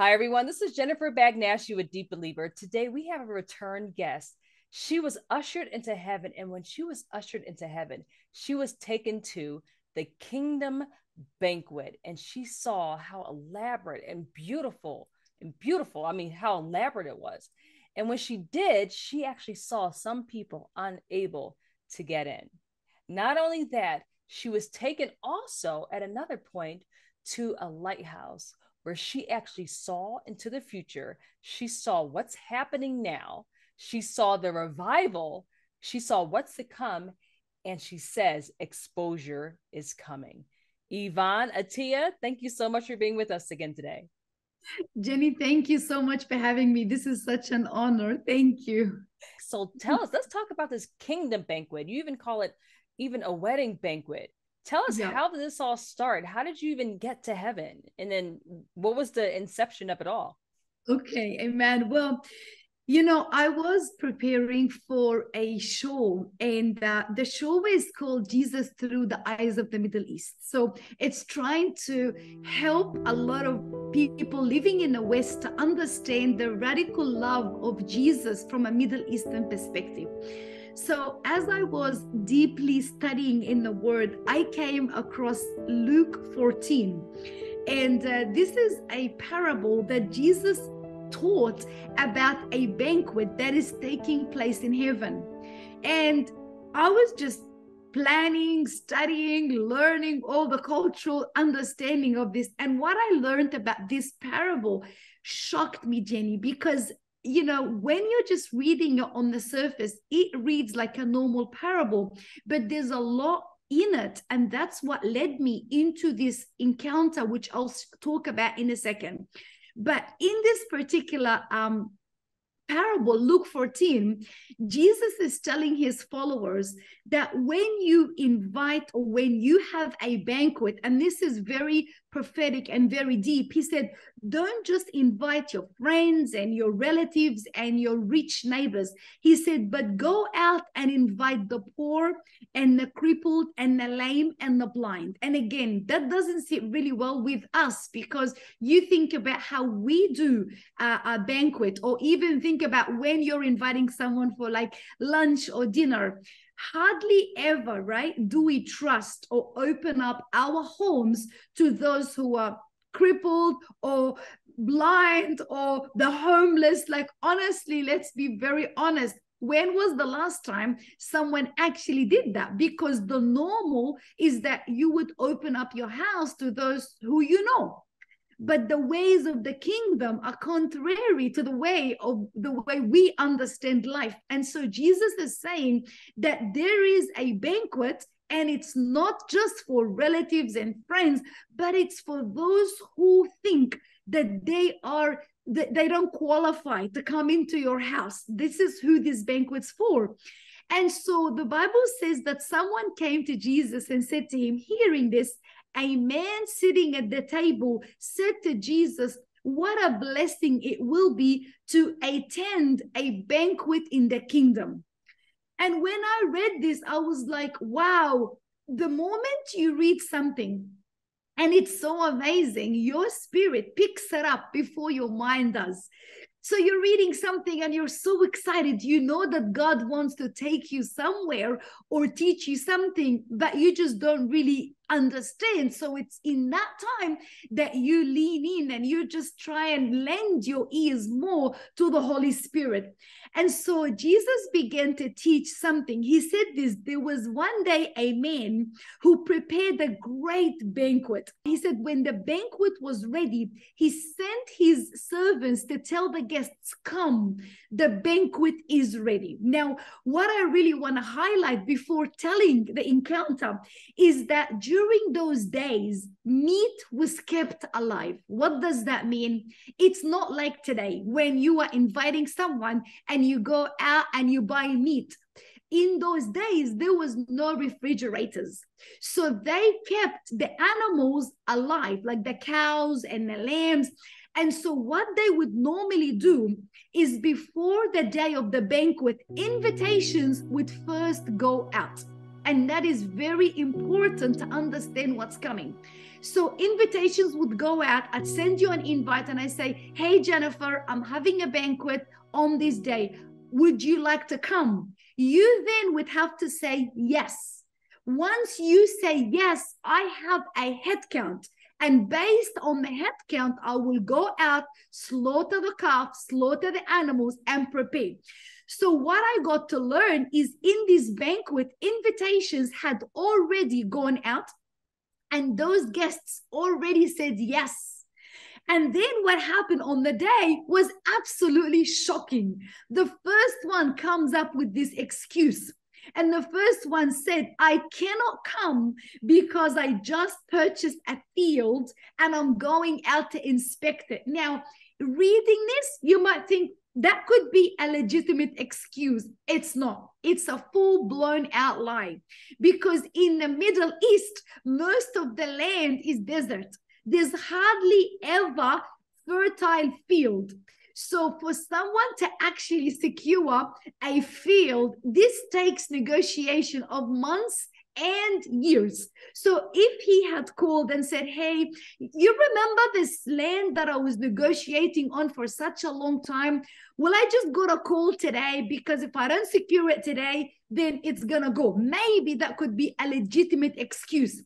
Hi, everyone. This is Jennifer Bagnaschi a deep believer. Today we have a return guest. She was ushered into heaven, and when she was ushered into heaven, she was taken to the kingdom banquet, and she saw how elaborate and beautiful and beautiful. I mean, how elaborate it was. And when she did, she actually saw some people unable to get in. Not only that, she was taken also at another point to a lighthouse where she actually saw into the future. She saw what's happening now. She saw the revival. She saw what's to come. And she says, exposure is coming. Yvon Attia, thank you so much for being with us again today. Jenny, thank you so much for having me. This is such an honor. Thank you. So tell us, let's talk about this kingdom banquet. You even call it even a wedding banquet. Tell us yeah. how did this all start? How did you even get to heaven? And then what was the inception of it all? Okay, amen. Well, you know, I was preparing for a show, and uh, the show is called Jesus Through the Eyes of the Middle East. So it's trying to help a lot of people living in the West to understand the radical love of Jesus from a Middle Eastern perspective. So, as I was deeply studying in the Word, I came across Luke 14. And uh, this is a parable that Jesus taught about a banquet that is taking place in heaven. And I was just planning, studying, learning all the cultural understanding of this. And what I learned about this parable shocked me, Jenny, because you know, when you're just reading it on the surface, it reads like a normal parable, but there's a lot in it. And that's what led me into this encounter, which I'll talk about in a second. But in this particular um, parable, Luke 14, Jesus is telling his followers that when you invite or when you have a banquet, and this is very prophetic and very deep. He said, Don't just invite your friends and your relatives and your rich neighbors. He said, But go out and invite the poor and the crippled and the lame and the blind. And again, that doesn't sit really well with us because you think about how we do uh, a, a banquet, or even think about when you're inviting someone for like lunch or dinner hardly ever, right, do we trust or open up our homes to those who are crippled or blind or the homeless. Like, honestly, let's be very honest. When was the last time someone actually did that? Because the normal is that you would open up your house to those who you know but the ways of the kingdom are contrary to the way of the way we understand life. And so jesus is saying that there is a banquet and it's not just for relatives and friends but it's for those who think that they are that they don't qualify to come into your house. This is who this banquet's for. And so the bible says that someone came to jesus and said to him hearing this a man sitting at the table said to Jesus, What a blessing it will be to attend a banquet in the kingdom. And when I read this, I was like, wow, the moment you read something and it's so amazing, your spirit picks it up before your mind does. So you're reading something and you're so excited. You know that God wants to take you somewhere or teach you something, but you just don't really understand. So it's in that time that you lean in and you just try and lend your ears more to the Holy Spirit. And so Jesus began to teach something. He said this there was one day a man who prepared a great banquet. He said, when the banquet was ready, he sent his servants to tell the guests, Come, the banquet is ready. Now, what I really want to highlight before telling the encounter is that during those days, meat was kept alive. What does that mean? It's not like today when you are inviting someone and you go out and you buy meat. In those days, there was no refrigerators. So they kept the animals alive, like the cows and the lambs. And so, what they would normally do is before the day of the banquet, invitations would first go out. And that is very important to understand what's coming. So invitations would go out. I'd send you an invite and I say, Hey, Jennifer, I'm having a banquet on this day. Would you like to come? You then would have to say yes. Once you say yes, I have a head count. And based on the head count, I will go out, slaughter the calf, slaughter the animals, and prepare. So, what I got to learn is in this banquet, invitations had already gone out, and those guests already said yes. And then what happened on the day was absolutely shocking. The first one comes up with this excuse. And the first one said, I cannot come because I just purchased a field and I'm going out to inspect it. Now, reading this, you might think, that could be a legitimate excuse. It's not. It's a full blown out lie because in the Middle East, most of the land is desert. There's hardly ever fertile field. So for someone to actually secure a field, this takes negotiation of months and years. So if he had called and said, Hey, you remember this land that I was negotiating on for such a long time? Well, I just got a call today because if I don't secure it today, then it's going to go. Maybe that could be a legitimate excuse.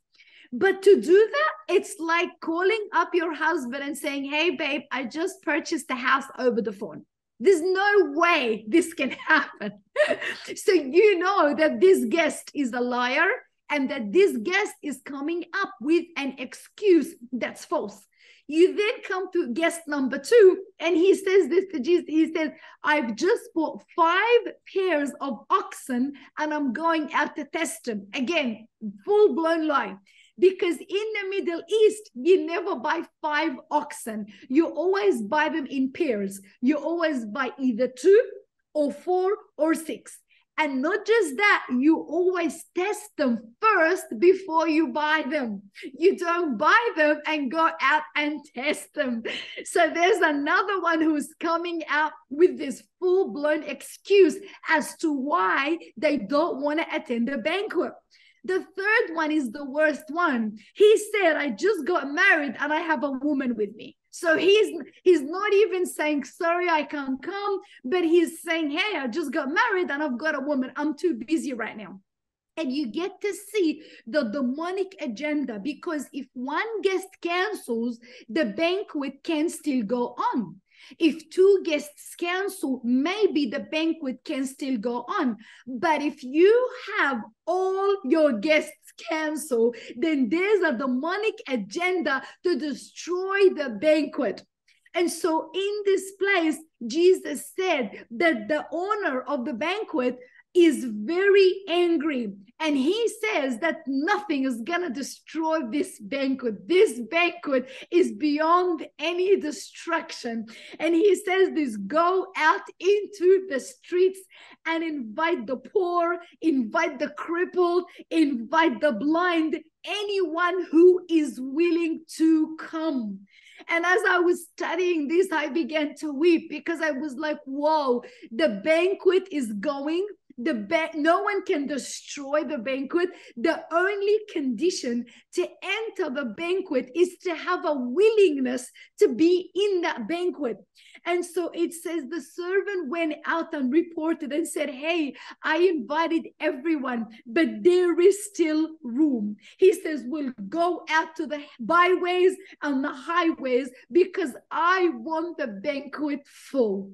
But to do that, it's like calling up your husband and saying, Hey, babe, I just purchased the house over the phone. There's no way this can happen. so you know that this guest is a liar and that this guest is coming up with an excuse that's false. You then come to guest number two, and he says this to Jesus. He says, I've just bought five pairs of oxen and I'm going out to test them. Again, full blown lie because in the Middle East, you never buy five oxen. You always buy them in pairs. You always buy either two or four or six. And not just that, you always test them first before you buy them. You don't buy them and go out and test them. So there's another one who's coming out with this full blown excuse as to why they don't want to attend the banquet. The third one is the worst one. He said, I just got married and I have a woman with me. So he's he's not even saying sorry I can't come, but he's saying, Hey, I just got married and I've got a woman. I'm too busy right now. And you get to see the demonic agenda because if one guest cancels, the banquet can still go on. If two guests cancel, maybe the banquet can still go on. But if you have all your guests cancel, then there's a demonic agenda to destroy the banquet. And so in this place, Jesus said that the owner of the banquet is very angry. And he says that nothing is going to destroy this banquet. This banquet is beyond any destruction. And he says this go out into the streets and invite the poor, invite the crippled, invite the blind, anyone who is willing to come. And as I was studying this, I began to weep because I was like, whoa, the banquet is going the ba- no one can destroy the banquet. The only condition to enter the banquet is to have a willingness to be in that banquet. And so it says the servant went out and reported and said hey i invited everyone but there is still room he says we'll go out to the byways and the highways because i want the banquet full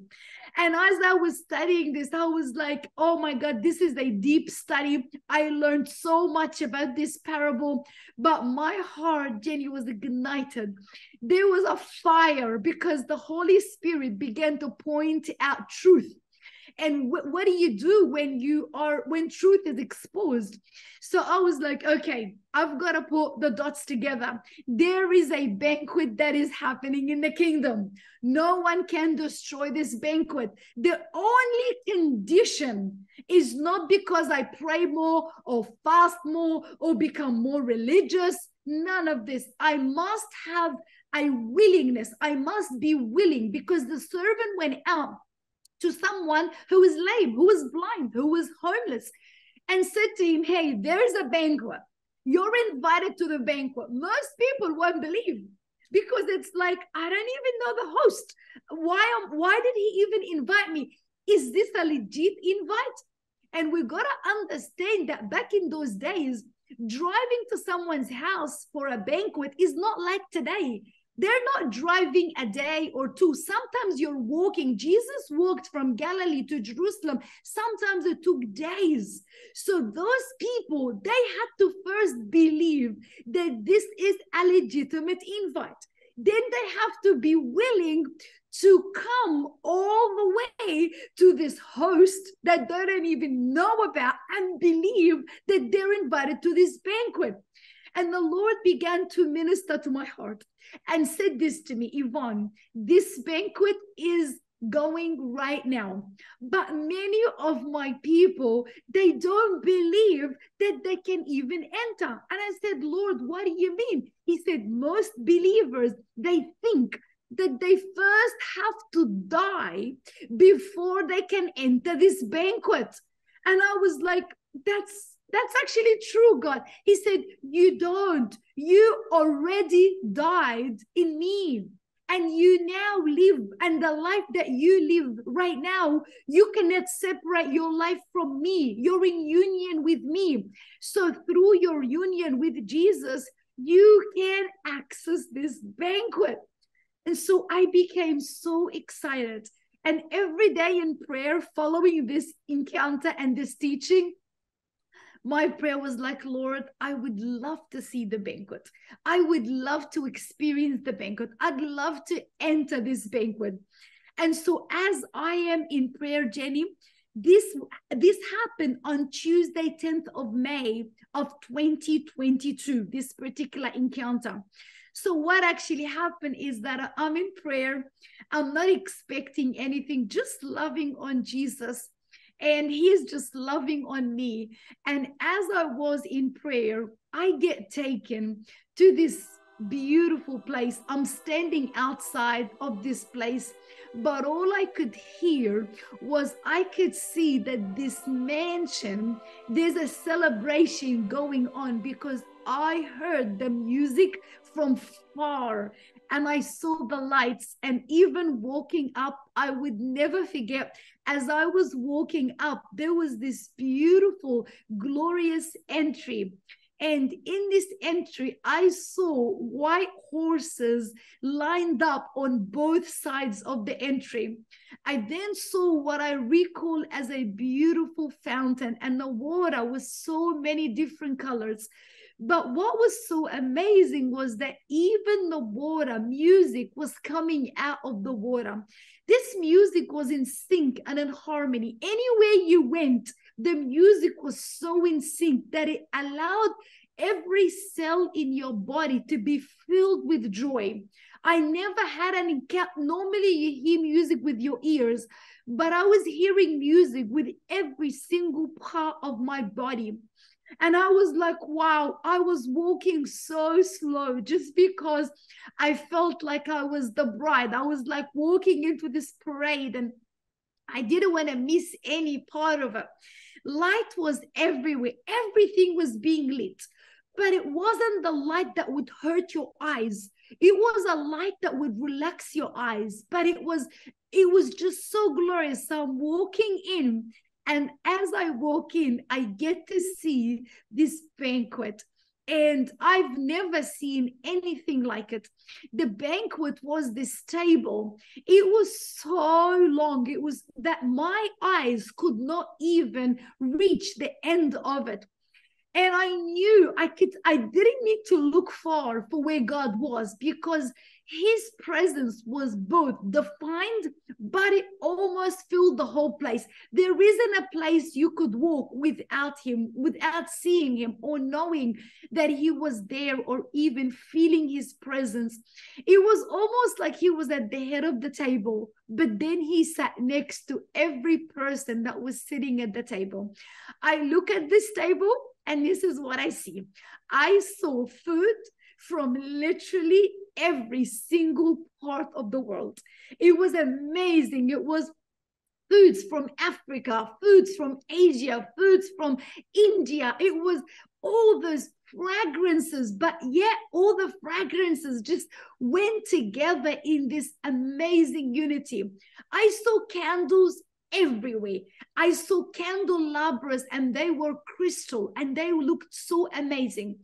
and as I was studying this, I was like, oh my God, this is a deep study. I learned so much about this parable, but my heart, Jenny, was ignited. There was a fire because the Holy Spirit began to point out truth and w- what do you do when you are when truth is exposed? So i was like okay i've got to put the dots together. There is a banquet that is happening in the kingdom. No one can destroy this banquet. The only condition is not because i pray more or fast more or become more religious. None of this. I must have a willingness. I must be willing because the servant went out to someone who was lame, who was blind, who was homeless. and said to him, Hey, there's a banquet. You're invited to the banquet. Most people won't believe because it's like, I don't even know the host. Why, why did he even invite me? Is this a legit invite? And we got to understand that back in those days, driving to someone's house for a banquet is not like today. They're not driving a day or two. Sometimes you're walking. Jesus walked from Galilee to Jerusalem. Sometimes it took days. So those people, they had to first believe that this is a legitimate invite. Then they have to be willing to come all the way to this host that they don't even know about and believe that they're invited to this banquet. And the Lord began to minister to my heart and said this to me Yvon, this banquet is going right now. But many of my people, they don't believe that they can even enter. And I said, Lord, what do you mean? He said, most believers, they think that they first have to die before they can enter this banquet. And I was like, that's that's actually true, God. He said, You don't. You already died in me. And you now live, and the life that you live right now, you cannot separate your life from me. You're in union with me. So, through your union with Jesus, you can access this banquet. And so I became so excited. And every day in prayer, following this encounter and this teaching, my prayer was like, Lord, I would love to see the banquet. I would love to experience the banquet. I'd love to enter this banquet. And so as I am in prayer, Jenny, this this happened on Tuesday, 10th of May of 2022, this particular encounter. So what actually happened is that I'm in prayer. I'm not expecting anything, just loving on Jesus and he's just loving on me. And as I was in prayer, I get taken to this beautiful place. I'm standing outside of this place, but all I could hear was I could see that this mansion, there's a celebration going on because I heard the music from far and I saw the lights. And even walking up, I would never forget as I was walking up, there was this beautiful, glorious entry. And in this entry, I saw white horses lined up on both sides of the entry. I then saw what I recall as a beautiful fountain, and the water was so many different colors. But what was so amazing was that even the water, music was coming out of the water. This music was in sync and in harmony. Anywhere you went, the music was so in sync that it allowed every cell in your body to be filled with joy. I never had an encounter. Normally, you hear music with your ears, but I was hearing music with every single part of my body. And I was like, wow, I was walking so slow just because I felt like I was the bride. I was like walking into this parade and I didn't want to miss any part of it. Light was everywhere, everything was being lit, but it wasn't the light that would hurt your eyes. It was a light that would relax your eyes, but it was it was just so glorious. So I'm walking in and as I walk in, I get to see this banquet. And I've never seen anything like it. The banquet was this table. It was so long. It was that my eyes could not even reach the end of it and i knew i could i didn't need to look far for where god was because his presence was both defined but it almost filled the whole place. There isn't a place you could walk without him without seeing him or knowing that he was there or even feeling his presence. It was almost like he was at the head of the table but then he sat next to every person that was sitting at the table. I look at this table and this is what I see. I saw food from literally every single part of the world. It was amazing. It was foods from Africa, foods from Asia, foods from India. It was all those fragrances, but yet all the fragrances just went together in this amazing unity. I saw candles everywhere. I saw candelabras and they were crystal and they looked so amazing.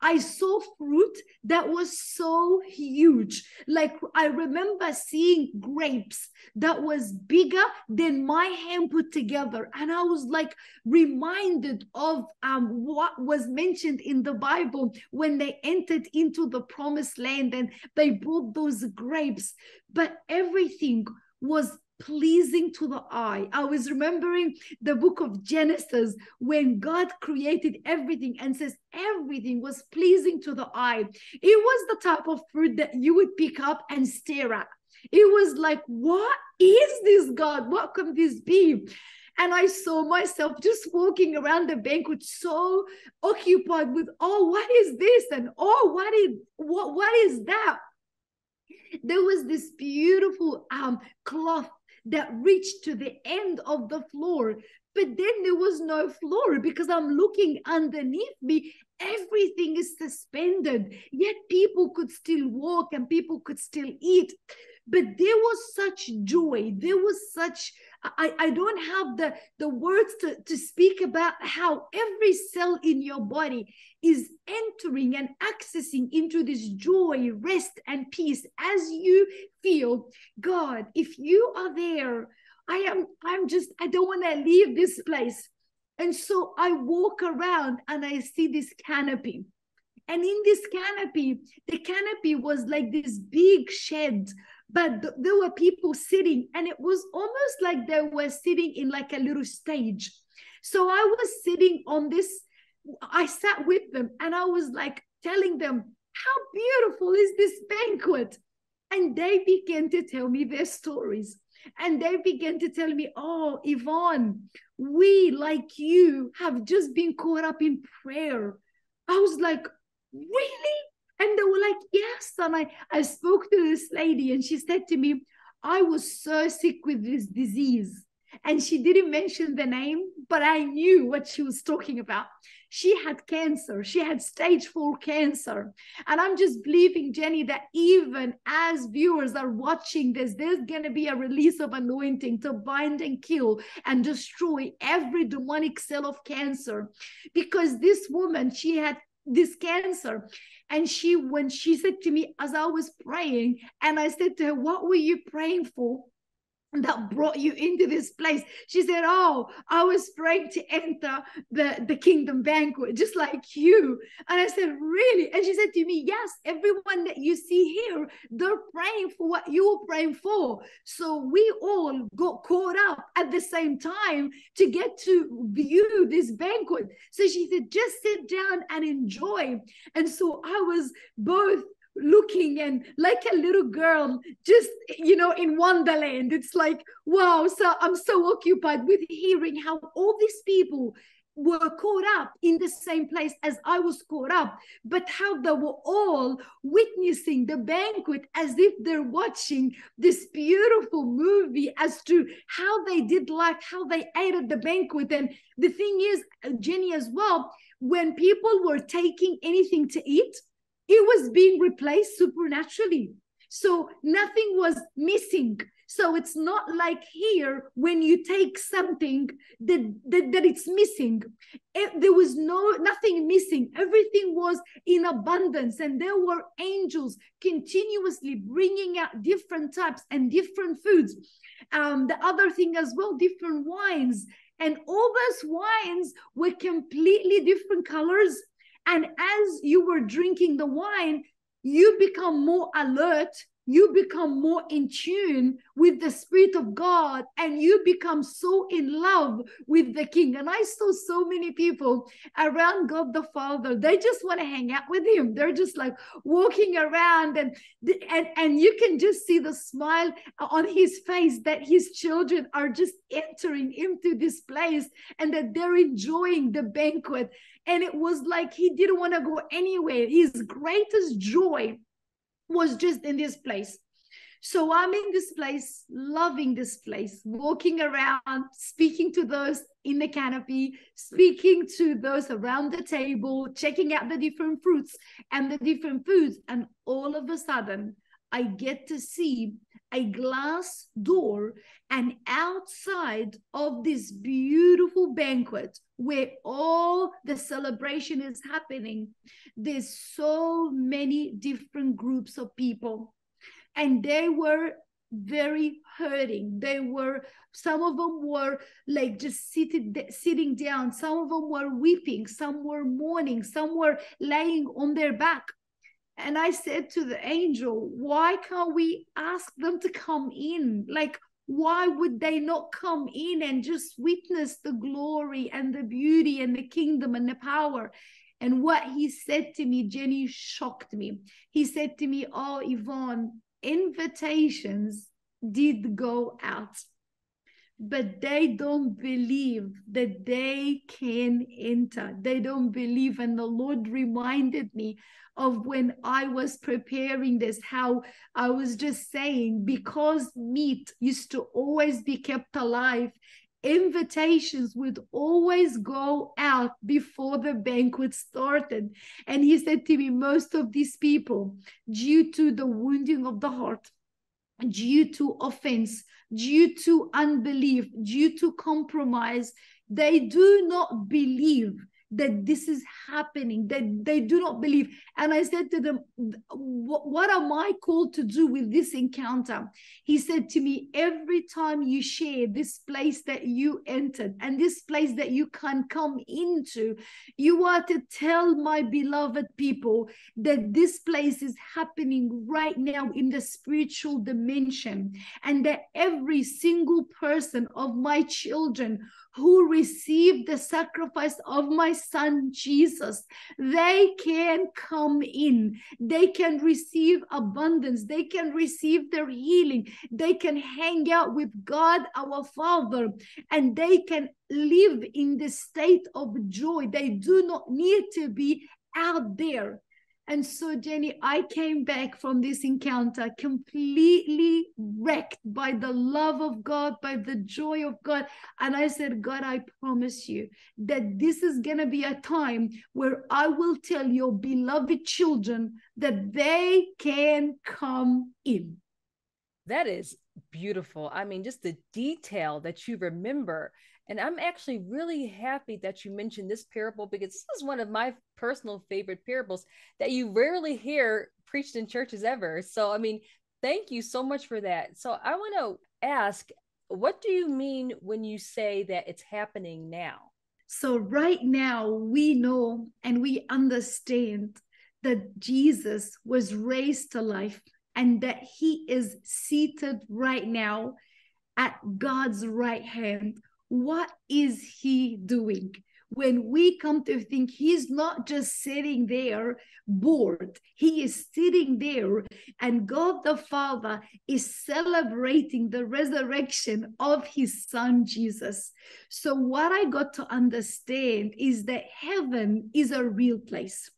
I saw fruit that was so huge. Like I remember seeing grapes that was bigger than my hand put together. And I was like reminded of um, what was mentioned in the Bible when they entered into the promised land and they brought those grapes. But everything was pleasing to the eye. I was remembering the book of Genesis when God created everything and says everything was pleasing to the eye. It was the type of fruit that you would pick up and stare at. It was like, what is this God? What can this be? And I saw myself just walking around the banquet so occupied with, oh, what is this? And oh, what is what what is that? There was this beautiful um cloth that reached to the end of the floor. But then there was no floor because I'm looking underneath me. Everything is suspended, yet people could still walk and people could still eat but there was such joy there was such i, I don't have the, the words to, to speak about how every cell in your body is entering and accessing into this joy rest and peace. As you feel god if you are there i am i'm just i don't want to leave this place. And so i walk around and i see this canopy. And in this canopy the canopy was like this big shed but th- there were people sitting and it was almost like they were sitting in like a little stage. So i was sitting on this i sat with them and i was like telling them how beautiful is this banquet? And they began to tell me their stories. And they began to tell me oh yvon we like you have just been caught up in prayer. I was like really and they were like, yes. And I, I spoke to this lady and she said to me, I was so sick with this disease. And she didn't mention the name, but I knew what she was talking about. She had cancer. She had stage four cancer. And I'm just believing, Jenny, that even as viewers are watching this, there's going to be a release of anointing to bind and kill and destroy every demonic cell of cancer. Because this woman, she had this cancer and she, when she said to me, as I was praying, and I said to her, What were you praying for? That brought you into this place. She said oh i was praying to enter the the kingdom banquet just like you. And i said really? And she said to me yes everyone that you see here they're praying for what you're praying for. So we all got caught up at the same time to get to view this banquet. So she said just sit down and enjoy. And so i was both looking and like a little girl just you know in wonderland it's like wow so i'm so occupied with hearing how all these people were caught up in the same place as I was caught up, but how they were all witnessing the banquet as if they're watching this beautiful movie as to how they did like how they ate at the banquet. And the thing is, Jenny, as well, when people were taking anything to eat, it was being replaced supernaturally. So nothing was missing. So it's not like here when you take something that, that, that it's missing. It, there was no nothing missing. Everything was in abundance, and there were angels continuously bringing out different types and different foods. Um, the other thing as well, different wines, and all those wines were completely different colors and as you were drinking the wine, you become more alert you become more in tune with the Spirit of God and you become so in love with the King. And I saw so many people around God the Father, they just want to hang out with Him. They're just like walking around, and, and, and you can just see the smile on His face that His children are just entering into this place and that they're enjoying the banquet. And it was like He didn't want to go anywhere. His greatest joy was just in this place. So I'm in this place, loving this place, walking around, speaking to those in the canopy, speaking to those around the table, checking out the different fruits and the different foods. And all of a sudden, I get to see a glass door and outside of this beautiful banquet where all the celebration is happening there's so many different groups of people. And they were very hurting. They were some of them were like just sitting sitting down. Some of them were weeping. Some were mourning. Some were laying on their back and I said to the angel, why can't we ask them to come in? Like, why would they not come in and just witness the glory and the beauty and the kingdom and the power? And what he said to me, Jenny, shocked me. He said to me, Oh, Yvon, invitations did go out, but they don't believe that they can enter. They don't believe. And the Lord reminded me of when I was preparing this, how I was just saying, because meat used to always be kept alive, invitations would always go out before the banquet started. And he said to me, most of these people, due to the wounding of the heart, due to offense, due to unbelief, due to compromise, they do not believe that this is happening, that they do not believe. And I said to them, What am I called to do with this encounter? He said to me, Every time you share this place that you entered and this place that you can come into, you are to tell my beloved people that this place is happening right now in the spiritual dimension, and that every single person of my children who received the sacrifice of my son Jesus, they can come in. They can receive abundance. They can receive their healing. They can hang out with God our Father and they can live in the state of joy. They do not need to be out there and so, Jenny, I came back from this encounter completely wrecked by the love of God, by the joy of God. And I said, God, I promise you that this is going to be a time where I will tell your beloved children that they can come in. That is beautiful. I mean, just the detail that you remember and I'm actually really happy that you mentioned this parable because this is one of my personal favorite parables that you rarely hear preached in churches ever. So, I mean, thank you so much for that. So, I want to ask, what do you mean when you say that it's happening now? So, right now, we know and we understand that Jesus was raised to life and that he is seated right now at God's right hand what is he doing? When we come to think he's not just sitting there bored, he is sitting there, and God the Father is celebrating the resurrection of his son Jesus. So, what I got to understand is that heaven is a real place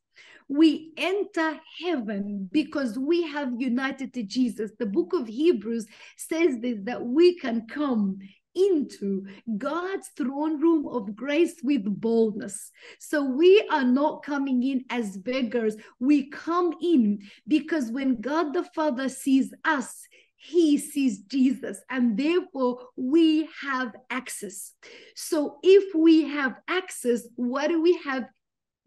we enter heaven because we have united to Jesus. The book of Hebrews says this that we can come into God's throne room of grace with boldness. So we are not coming in as beggars. We come in because when God the Father sees us, he sees Jesus, and therefore we have access. So, if we have access, what do we have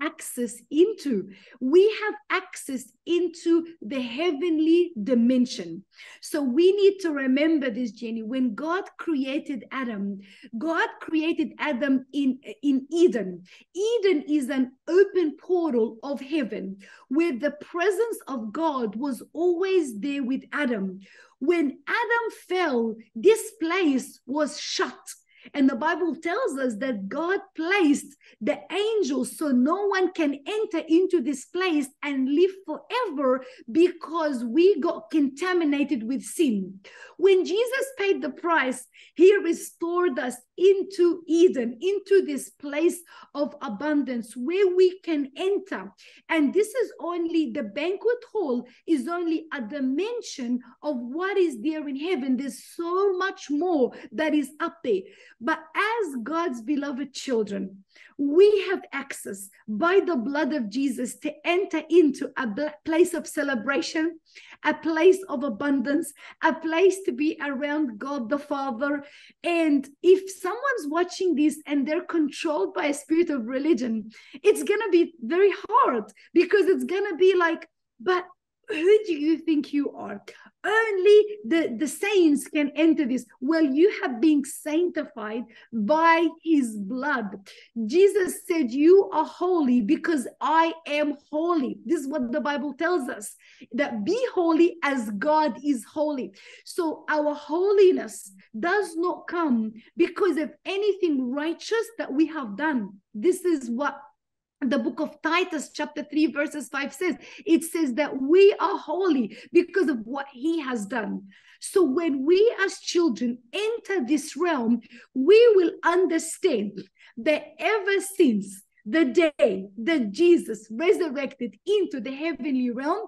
access into. We have access into the heavenly dimension. So we need to remember this, Jenny. When God created Adam, God created Adam in, in Eden. Eden is an open portal of heaven where the presence of God was always there with Adam. When Adam fell, this place was shut and the Bible tells us that God placed the angels so no one can enter into this place and live forever because we got contaminated with sin. When Jesus paid the price, he restored us into Eden, into this place of abundance where we can enter. And this is only the banquet hall is only a dimension of what is there in heaven. There's so much more that is up there. But as God's beloved children, we have access by the blood of Jesus to enter into a place of celebration, a place of abundance, a place to be around God the Father. And if someone's watching this and they're controlled by a spirit of religion, it's going to be very hard because it's going to be like, but who do you think you are? Only the, the saints can enter this. Well, you have been sanctified by his blood. Jesus said, You are holy because I am holy. This is what the Bible tells us that be holy as God is holy. So our holiness does not come because of anything righteous that we have done. This is what the book of Titus, chapter 3, verses 5 says, it says that we are holy because of what he has done. So when we as children enter this realm, we will understand that ever since the day that Jesus resurrected into the heavenly realm,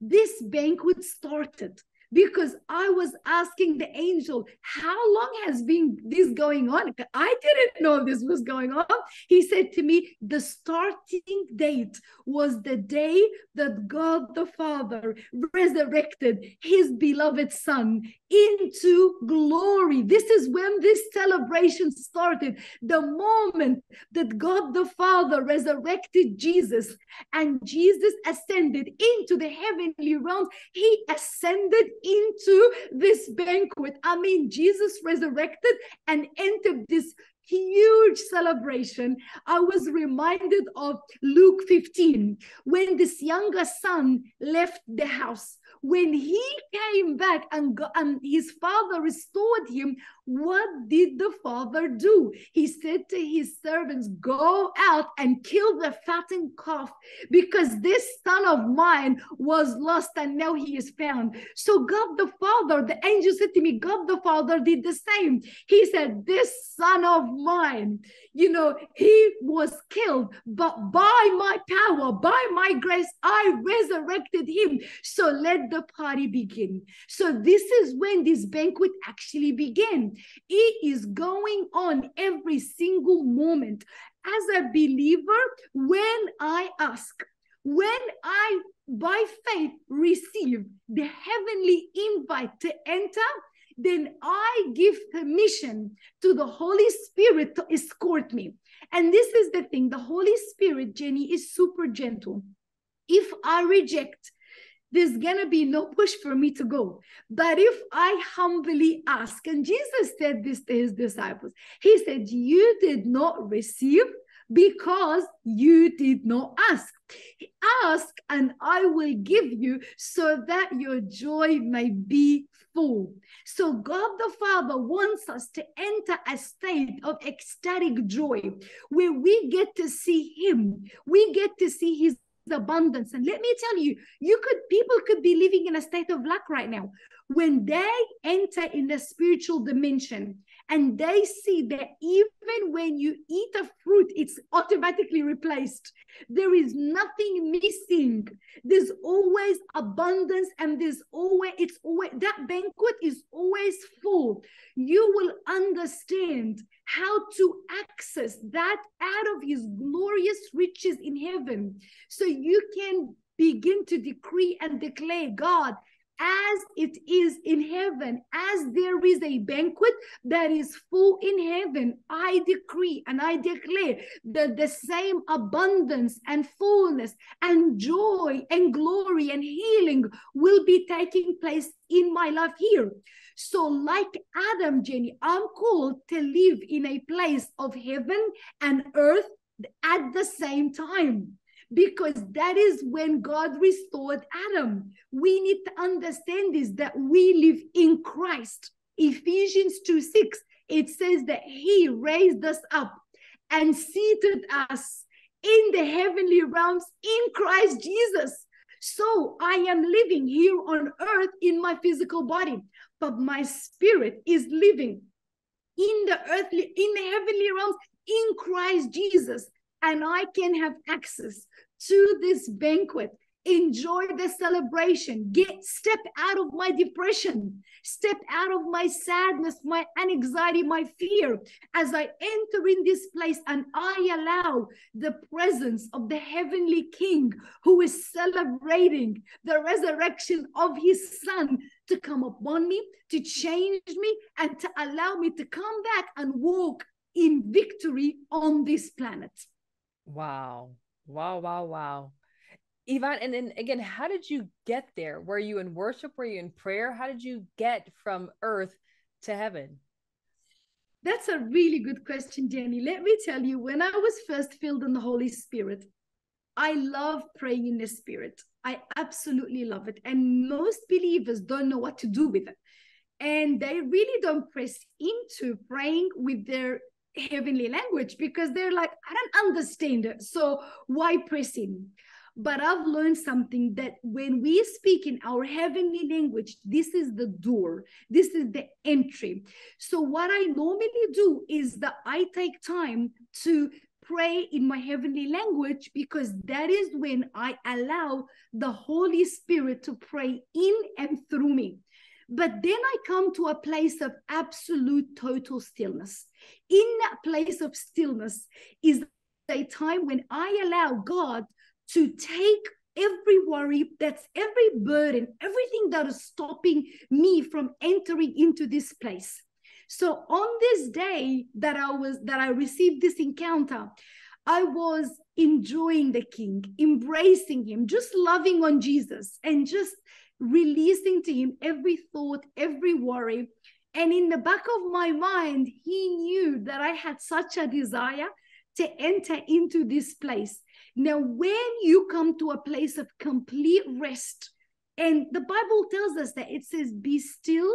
this banquet started because I was asking the angel, how long has been this going on? I didn't know this was going on. He said to me, the starting date was the day that God the Father resurrected his beloved Son into glory. This is when this celebration started. The moment that God the Father resurrected Jesus and Jesus ascended into the heavenly realms, he ascended into this banquet. I mean, Jesus resurrected and entered this huge celebration. I was reminded of Luke 15 when this younger son left the house when he came back and, and his father restored him, what did the father do? He said to his servants, Go out and kill the fattened calf because this son of mine was lost and now he is found. So, God the Father, the angel said to me, God the Father did the same. He said, This son of mine, you know, he was killed, but by my power, by my grace, I resurrected him. So, let the party begin. So, this is when this banquet actually began. It is going on every single moment. As a believer, when I ask, when I by faith receive the heavenly invite to enter, then I give permission to the Holy Spirit to escort me. And this is the thing the Holy Spirit, Jenny, is super gentle. If I reject there's going to be no push for me to go. But if I humbly ask, and Jesus said this to his disciples, he said, You did not receive because you did not ask. Ask, and I will give you so that your joy may be full. So, God the Father wants us to enter a state of ecstatic joy where we get to see Him, we get to see His abundance. And let me tell you, you could people could be living in a state of lack right now. When they enter in the spiritual dimension and they see that even when you eat a fruit, it's automatically replaced. There is nothing missing. There's always abundance, and there's always, it's always that banquet is always full. You will understand how to access that out of his glorious riches in heaven. So you can begin to decree and declare, God, as it is in heaven, as there is a banquet that is full in heaven, I decree and I declare that the same abundance and fullness and joy and glory and healing will be taking place in my life here. So, like Adam, Jenny, I'm called to live in a place of heaven and earth at the same time because that is when God restored Adam. We need to understand this that we live in Christ. Ephesians 2 6, it says that He raised us up and seated us in the heavenly realms in Christ Jesus. So I am living here on earth in my physical body, but my spirit is living in the earthly, in the heavenly realms, in Christ Jesus. And I can have access to this banquet. Enjoy the celebration. Get step out of my depression. Step out of my sadness my anxiety my fear. As i enter in this place and i allow the presence of the heavenly king who is celebrating the resurrection of his son to come upon me to change me and to allow me to come back and walk in victory on this planet. Wow wow wow wow Yvon, and then again, how did you get there? Were you in worship? Were you in prayer? How did you get from earth to heaven? That's a really good question, Jenny. Let me tell you, when I was first filled in the Holy Spirit, I love praying in the Spirit. I absolutely love it. And most believers don't know what to do with it. And they really don't press into praying with their heavenly language because they're like, I don't understand it. So why press in? But I've learned something that when we speak in our heavenly language, this is the door, this is the entry. So, what I normally do is that I take time to pray in my heavenly language because that is when I allow the Holy Spirit to pray in and through me. But then I come to a place of absolute total stillness. In that place of stillness is a time when I allow God to take every worry, that's every burden, everything that is stopping me from entering into this place. So on this day that I was that I received this encounter, I was enjoying the king, embracing him, just loving on Jesus and just releasing to him every thought, every worry. And in the back of my mind, he knew that I had such a desire to enter into this place. Now, when you come to a place of complete rest, and the Bible tells us that it says, Be still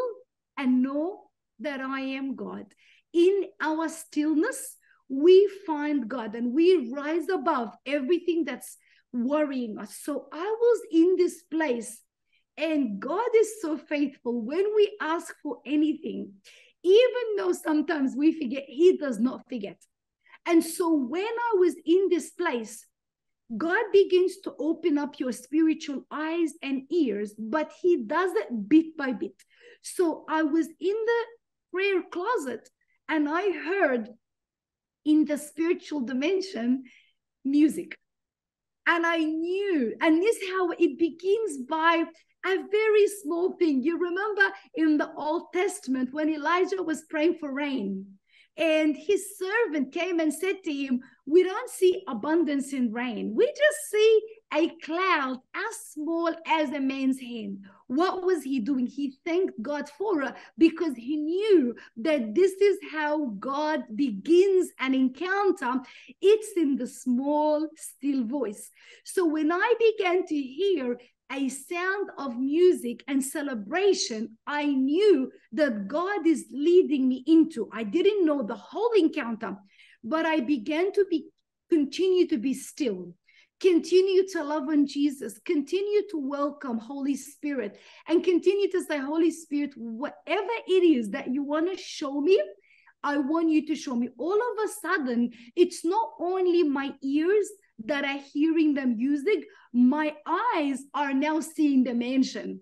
and know that I am God. In our stillness, we find God and we rise above everything that's worrying us. So I was in this place, and God is so faithful. When we ask for anything, even though sometimes we forget, He does not forget. And so when I was in this place, God begins to open up your spiritual eyes and ears, but He does it bit by bit. So I was in the prayer closet and I heard in the spiritual dimension music. And I knew, and this how it begins by a very small thing. You remember in the Old Testament when Elijah was praying for rain and his servant came and said to him, We don't see abundance in rain. We just see a cloud as small as a man's hand. What was he doing? He thanked God for it because he knew that this is how God begins an encounter. It's in the small, still voice. So when I began to hear a sound of music and celebration I knew that God is leading me into. I didn't know the whole encounter, but I began to be continue to be still. Continue to love on Jesus, continue to welcome Holy Spirit, and continue to say, Holy Spirit, whatever it is that you want to show me, I want you to show me. All of a sudden, it's not only my ears that are hearing the music, my eyes are now seeing the mansion.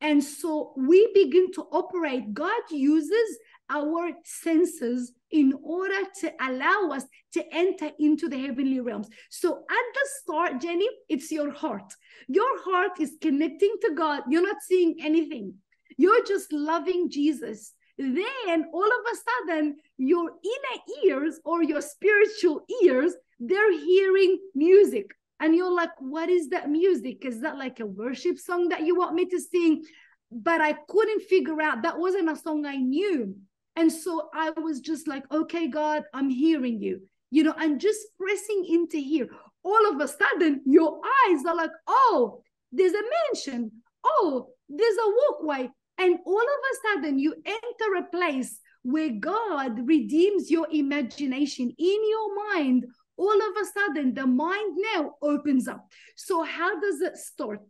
And so we begin to operate. God uses our senses in order to allow us to enter into the heavenly realms. So at the start, Jenny, it's your heart. Your heart is connecting to God. You're not seeing anything, you're just loving Jesus. Then all of a sudden, your inner ears or your spiritual ears they're hearing music. And you're like what is that music? Is that like a worship song that you want me to sing? But i couldn't figure out that wasn't a song i knew. And so i was just like okay god i'm hearing you you know and just pressing into here. All of a sudden your eyes are like oh there's a mansion. Oh there's a walkway. And all of a sudden you enter a place where god redeems your imagination in your mind all of a sudden the mind now opens up. So, how does it start?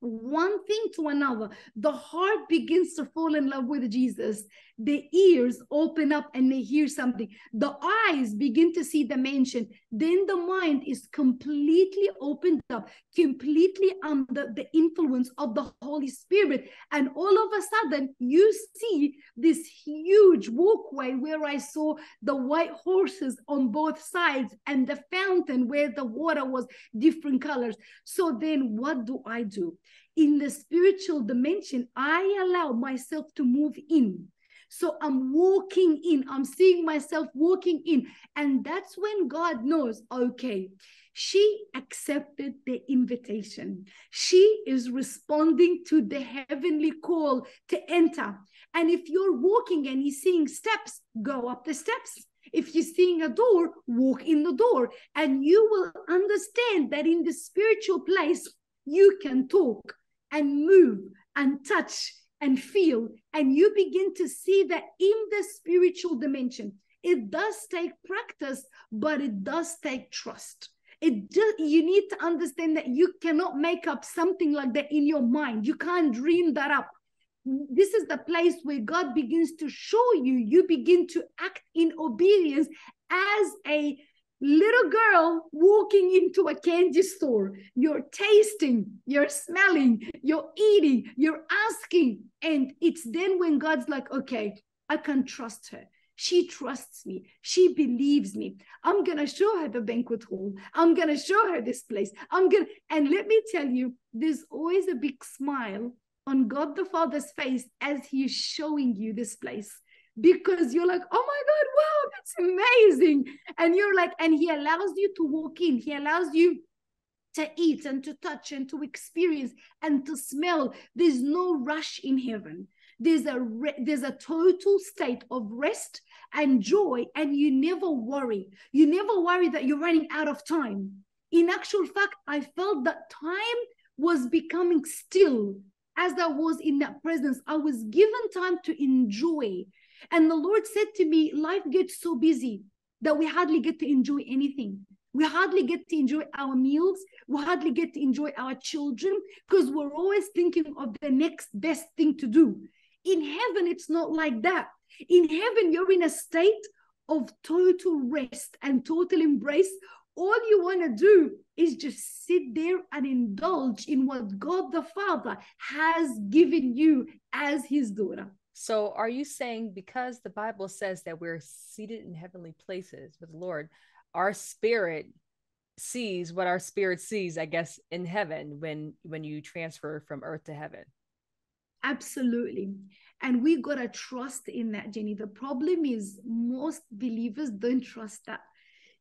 one thing to another. The heart begins to fall in love with Jesus. The ears open up and they hear something. The eyes begin to see the mention. Then the mind is completely opened up, completely under the influence of the Holy Spirit. And all of a sudden, you see this huge walkway where I saw the white horses on both sides and the fountain where the water was different colors. So then, what do I do? in the spiritual dimension, I allow myself to move in. So I'm walking in, I'm seeing myself walking in. And that's when God knows, okay, she accepted the invitation. She is responding to the heavenly call to enter. And if you're walking and you're seeing steps, go up the steps. If you're seeing a door, walk in the door. And you will understand that in the spiritual place, you can talk and move and touch and feel. And you begin to see that in the spiritual dimension, it does take practice, but it does take trust. It just you need to understand that you cannot make up something like that in your mind. You can't dream that up. This is the place where God begins to show you, you begin to act in obedience as a little girl walking into a candy store. You're tasting, you're smelling, you're eating, you're asking. And it's then when God's like, okay, I can trust her. She trusts me. She believes me. I'm going to show her the banquet hall. I'm going to show her this place. I'm going to, and let me tell you, there's always a big smile on God the Father's face as He's showing you this place because you're like, oh my God, wow, that's amazing. And you're like, and he allows you to walk in, he allows you to eat and to touch and to experience and to smell. There's no rush in heaven. There's a re- there's a total state of rest and joy, and you never worry. You never worry that you're running out of time. In actual fact, I felt that time was becoming still as I was in that presence. I was given time to enjoy and the Lord said to me, Life gets so busy that we hardly get to enjoy anything. We hardly get to enjoy our meals. We hardly get to enjoy our children because we're always thinking of the next best thing to do. In heaven, it's not like that. In heaven, you're in a state of total rest and total embrace. All you want to do is just sit there and indulge in what God the Father has given you as his daughter. So, are you saying because the Bible says that we're seated in heavenly places with the Lord, our spirit sees what our spirit sees, I guess, in heaven when when you transfer from earth to heaven? Absolutely. And we got to trust in that, Jenny. The problem is most believers don't trust that.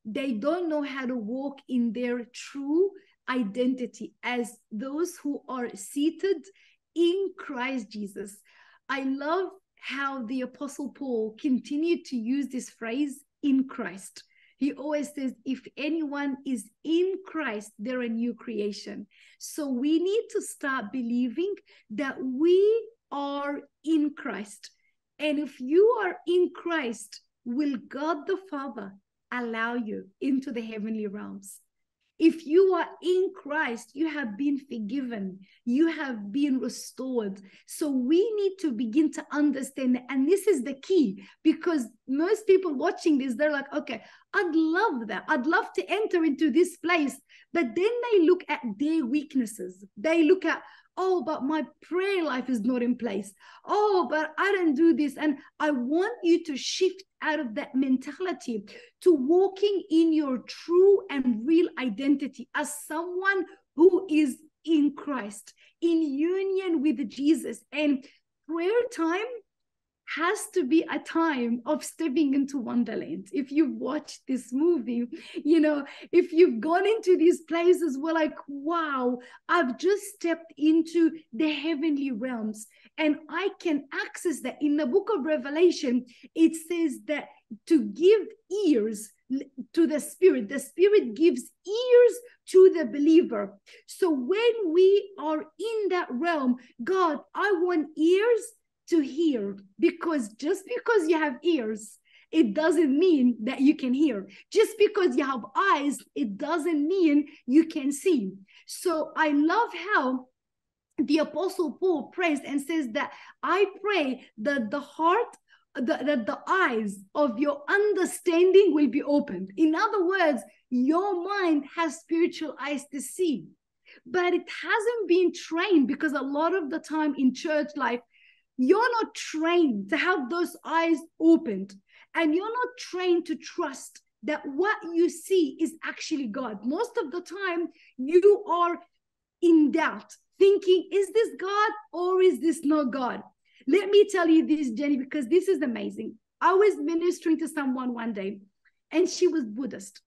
They don't know how to walk in their true identity as those who are seated in Christ Jesus. I love how the Apostle Paul continued to use this phrase in Christ. He always says, if anyone is in Christ, they're a new creation. So we need to start believing that we are in Christ. And if you are in Christ, will God the Father allow you into the heavenly realms? If you are in Christ, you have been forgiven, you have been restored. So we need to begin to understand, and this is the key because most people watching this, they're like, okay, I'd love that. I'd love to enter into this place. But then they look at their weaknesses, they look at, oh, but my prayer life is not in place. Oh, but I don't do this. And I want you to shift out of that mentality to walking in your true and real identity as someone who is in Christ, in union with Jesus. And prayer time has to be a time of stepping into wonderland. If you've watched this movie you know if you've gone into these places we're like wow i've just stepped into the heavenly realms. And i can access that. In the book of revelation it says that to give ears to the spirit the spirit gives ears to the believer. So when we are in that realm god i want ears to hear because just because you have ears it doesn't mean that you can hear. Just because you have eyes it doesn't mean you can see. So i love how the apostle paul prays and says that i pray that the heart that, the eyes of your understanding will be opened. In other words your mind has spiritual eyes to see. But it hasn't been trained because a lot of the time in church life you're not trained to have those eyes opened and you're not trained to trust that what you see is actually God. Most of the time, you are in doubt, thinking, is this God or is this not God? Let me tell you this, Jenny, because this is amazing. I was ministering to someone one day, and she was Buddhist.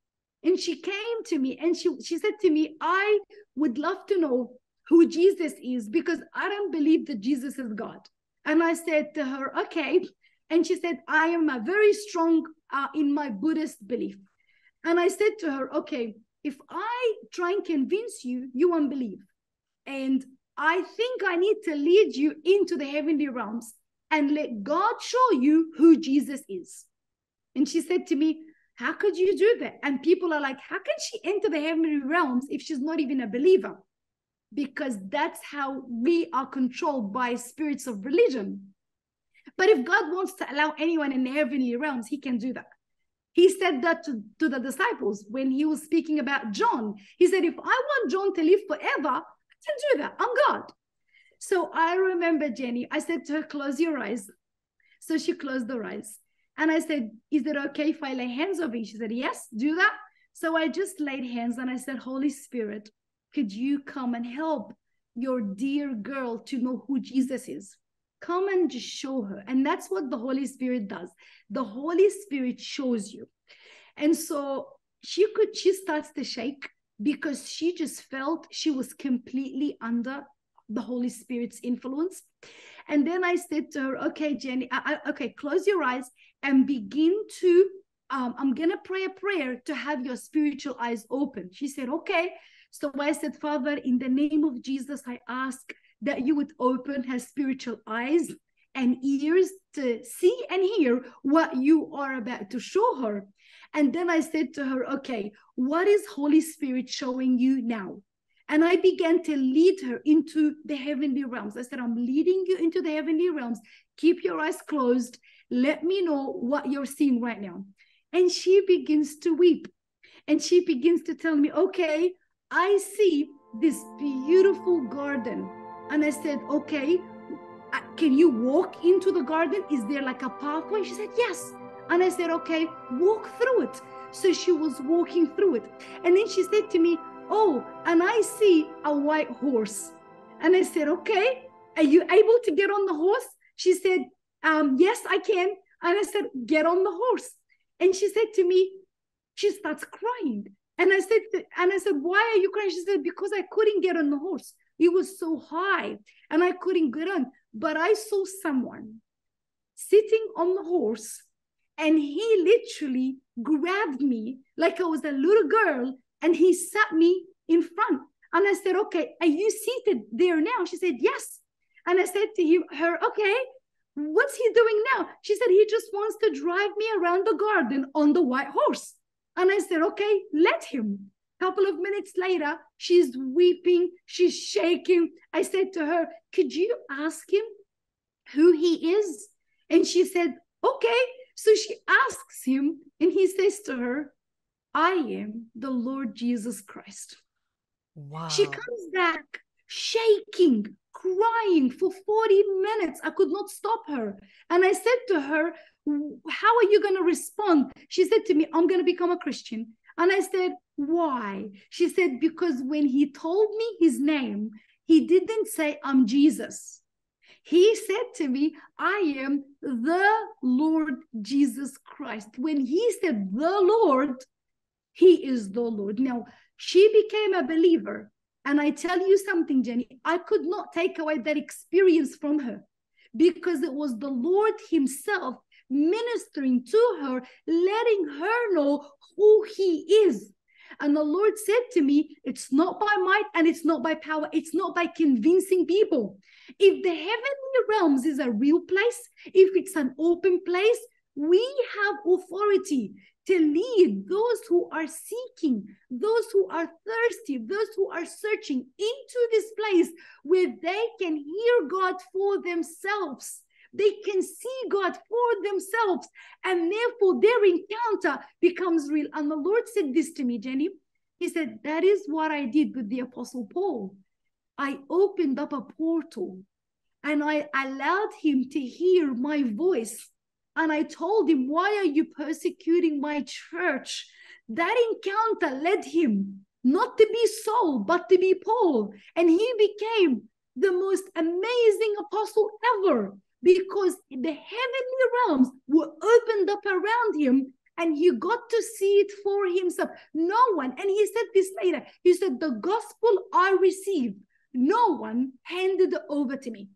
And she came to me and she, she said to me, I would love to know who Jesus is because I don't believe that Jesus is God. And I said to her, okay. And she said, I am a very strong uh, in my Buddhist belief. And I said to her, okay, if I try and convince you, you won't believe. And I think I need to lead you into the heavenly realms and let God show you who Jesus is. And she said to me, How could you do that? And people are like, How can she enter the heavenly realms if she's not even a believer? Because that's how we are controlled by spirits of religion. But if God wants to allow anyone in the heavenly realms, he can do that. He said that to, to the disciples when he was speaking about John. He said, If I want John to live forever, I can do that. I'm God. So I remember Jenny, I said to her, Close your eyes. So she closed her eyes. And I said, Is it okay if I lay hands over you? She said, Yes, do that. So I just laid hands and I said, Holy Spirit, could you come and help your dear girl to know who Jesus is? come and just show her. And that's what the holy spirit does. The holy spirit shows you. And so she could she starts to shake because she just felt she was completely under the holy spirit's influence. And then i said to her okay jenny I, I, okay close your eyes and begin to um, i'm gonna pray a prayer to have your spiritual eyes open. She said okay so i said father in the name of jesus i ask that you would open her spiritual eyes and ears to see and hear what you are about to show her. And then I said to her, okay, what is Holy Spirit showing you now? And I began to lead her into the heavenly realms. I said, I'm leading you into the heavenly realms. Keep your eyes closed. Let me know what you're seeing right now. And she begins to weep. And she begins to tell me, okay, I see this beautiful garden and I said, okay, uh, can you walk into the garden? Is there like a pathway? She said, yes. And I said, okay, walk through it. So she was walking through it. And then she said to me, oh, and I see a white horse. And I said, okay, are you able to get on the horse? She said, um, yes, I can. And I said, get on the horse. And she said to me, she starts crying. And I said, and I said, why are you crying? She said, because I couldn't get on the horse. It was so high and I couldn't get on. But I saw someone sitting on the horse and he literally grabbed me like I was a little girl and he sat me in front. And I said, Okay, are you seated there now? She said, Yes. And I said to him, her, Okay, what's he doing now? She said, He just wants to drive me around the garden on the white horse. And I said, Okay, let him. A couple of minutes later she's weeping she's shaking. I said to her could you ask him who he is? And she said okay. So she asks him and he says to her i am the lord jesus christ. Wow. she comes back shaking crying for 40 minutes. I could not stop her. And i said to her how are you going to respond she said to me i'm going to become a christian and I said, Why? She said, Because when he told me his name, he didn't say, I'm Jesus. He said to me, I am the Lord Jesus Christ. When he said the Lord, he is the Lord. Now, she became a believer. And I tell you something, Jenny, I could not take away that experience from her because it was the Lord Himself ministering to her, letting her know who He is. And the Lord said to me, It's not by might and it's not by power, it's not by convincing people. If the heavenly realms is a real place, if it's an open place, We have authority to lead those who are seeking, those who are thirsty, those who are searching into this place where they can hear God for themselves. They can see God for themselves, and therefore their encounter becomes real. And the Lord said this to me, Jenny. He said, That is what I did with the Apostle Paul. I opened up a portal and I allowed him to hear my voice. And I told him, Why are you persecuting my church? That encounter led him not to be Saul, but to be Paul. And he became the most amazing apostle ever because the heavenly realms were opened up around him and he got to see it for himself. No one, and he said this later, he said, The gospel I received, no one handed over to me.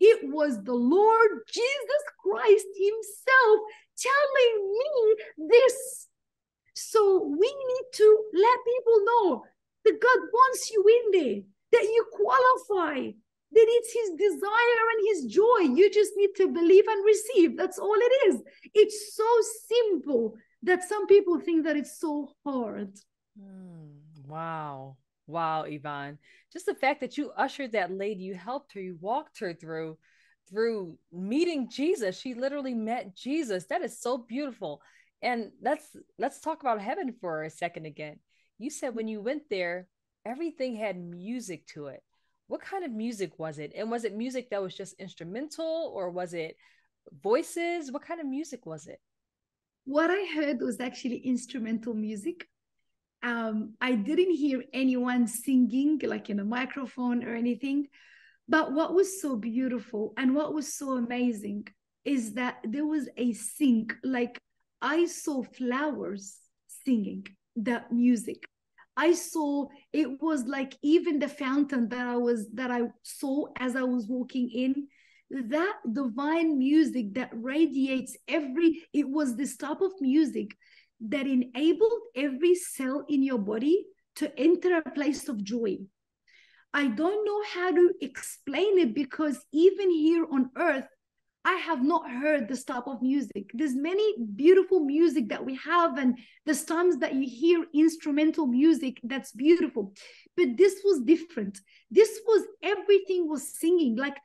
It was the Lord Jesus Christ Himself telling me this. So we need to let people know that God wants you in there, that you qualify, that it's His desire and His joy. You just need to believe and receive. That's all it is. It's so simple that some people think that it's so hard. Mm, wow. Wow, Yvon. Just the fact that you ushered that lady, you helped her, you walked her through through meeting Jesus. She literally met Jesus. That is so beautiful. And let's let's talk about heaven for a second again. You said when you went there, everything had music to it. What kind of music was it? And was it music that was just instrumental or was it voices? What kind of music was it? What I heard was actually instrumental music um, I didn't hear anyone singing like in a microphone or anything. But what was so beautiful and what was so amazing is that there was a sync. Like I saw flowers singing that music. I saw it was like even the fountain that I was that I saw as I was walking in that divine music that radiates every it was this type of music that enabled every cell in your body to enter a place of joy. I don't know how to explain it because even here on earth, I have not heard this type of music. There's many beautiful music that we have, and there's times that you hear instrumental music that's beautiful. But this was different. This was everything was singing. Like,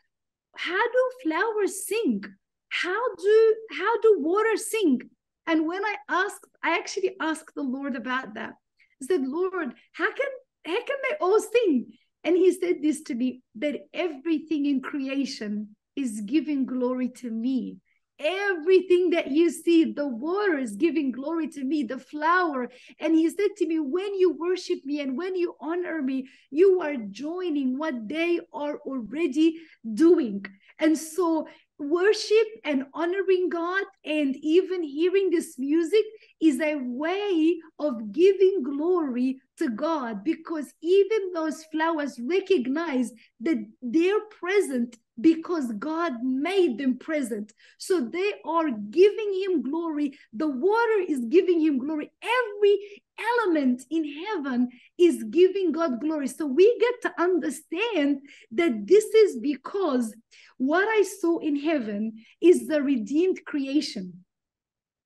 how do flowers sing? How do how do water sing? And when I asked, I actually asked the Lord about that. I said, Lord, how can how can they all sing? And he said this to me that everything in creation is giving glory to me. Everything that you see, the water is giving glory to me, the flower. And he said to me, When you worship me and when you honor me, you are joining what they are already doing. And so worship and honoring God and even hearing this music is a way of giving glory to God because even those flowers recognize that they're present because God made them present. So they are giving him glory. The water is giving him glory. Every element in heaven is giving God glory. So we get to understand that this is because what I saw in heaven is the redeemed creation.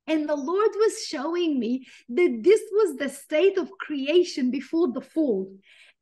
And the Lord was showing me that this was the state of creation before the fall.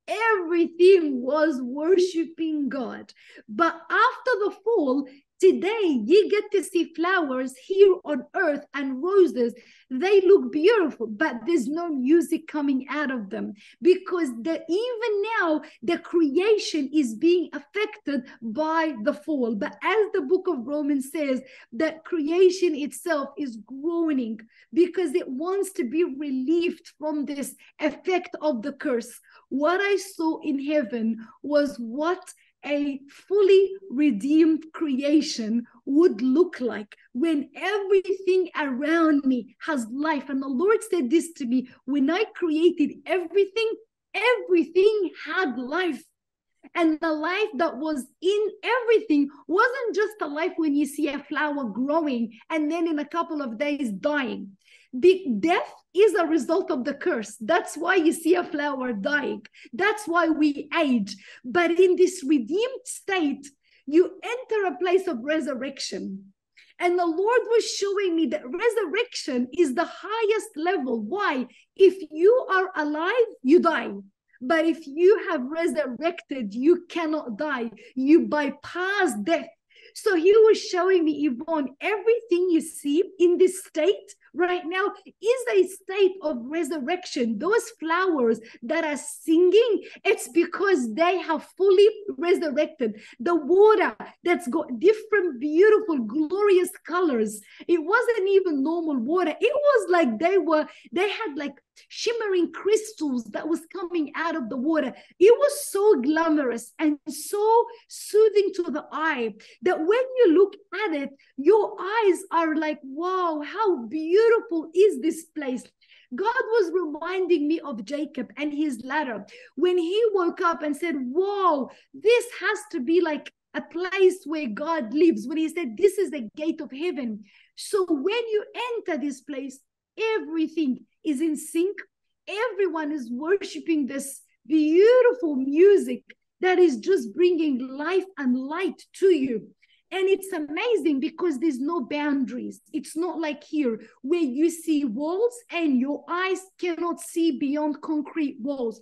Everything was worshiping God. But after the fall, Today, you get to see flowers here on earth and roses. They look beautiful, but there's no music coming out of them because the, even now the creation is being affected by the fall. But as the book of Romans says, that creation itself is groaning because it wants to be relieved from this effect of the curse. What I saw in heaven was what a fully redeemed creation would look like when everything around me has life. And the Lord said this to me when I created everything, everything had life. And the life that was in everything wasn't just a life when you see a flower growing and then in a couple of days dying. The death is a result of the curse. That's why you see a flower dying. That's why we age. But in this redeemed state, you enter a place of resurrection. And the Lord was showing me that resurrection is the highest level. Why? If you are alive, you die. But if you have resurrected, you cannot die. You bypass death. So he was showing me, Yvon, everything you see in this state right now is a state of resurrection. Those flowers that are singing, it's because they have fully resurrected. The water that's got different, beautiful, glorious colors. It wasn't even normal water. It was like they were, they had like shimmering crystals that was coming out of the water. It was so glamorous and so soothing to the eye that when you look at it, your eyes are like, wow, how beautiful is this place? God was reminding me of Jacob and his ladder when he woke up and said, Whoa, this has to be like a place where God lives. When he said, This is the gate of heaven. So when you enter this place, everything is in sync. Everyone is worshiping this beautiful music that is just bringing life and light to you. And it's amazing because there's no boundaries. It's not like here where you see walls and your eyes cannot see beyond concrete walls.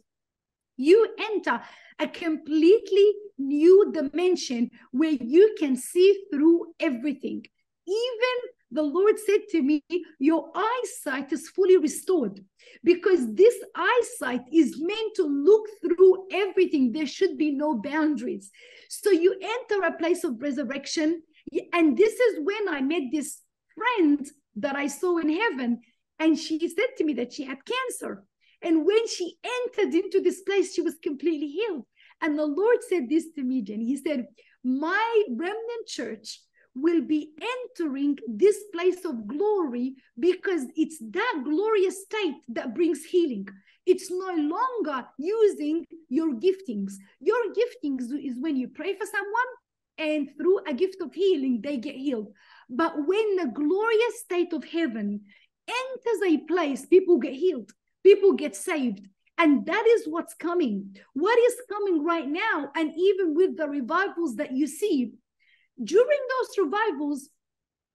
You enter a completely new dimension where you can see through everything. Even the Lord said to me, Your eyesight is fully restored because this eyesight is meant to look through everything. There should be no boundaries. So you enter a place of resurrection. And this is when I met this friend that I saw in heaven. And she said to me that she had cancer. And when she entered into this place, she was completely healed. And the Lord said this to me, Jenny. He said, My remnant church will be entering this place of glory because it's that glorious state that brings healing. It's no longer using your giftings. Your giftings is when you pray for someone and through a gift of healing, they get healed. But when the glorious state of heaven enters a place, people get healed, people get saved. And that is what's coming. What is coming right now, and even with the revivals that you see, during those revivals,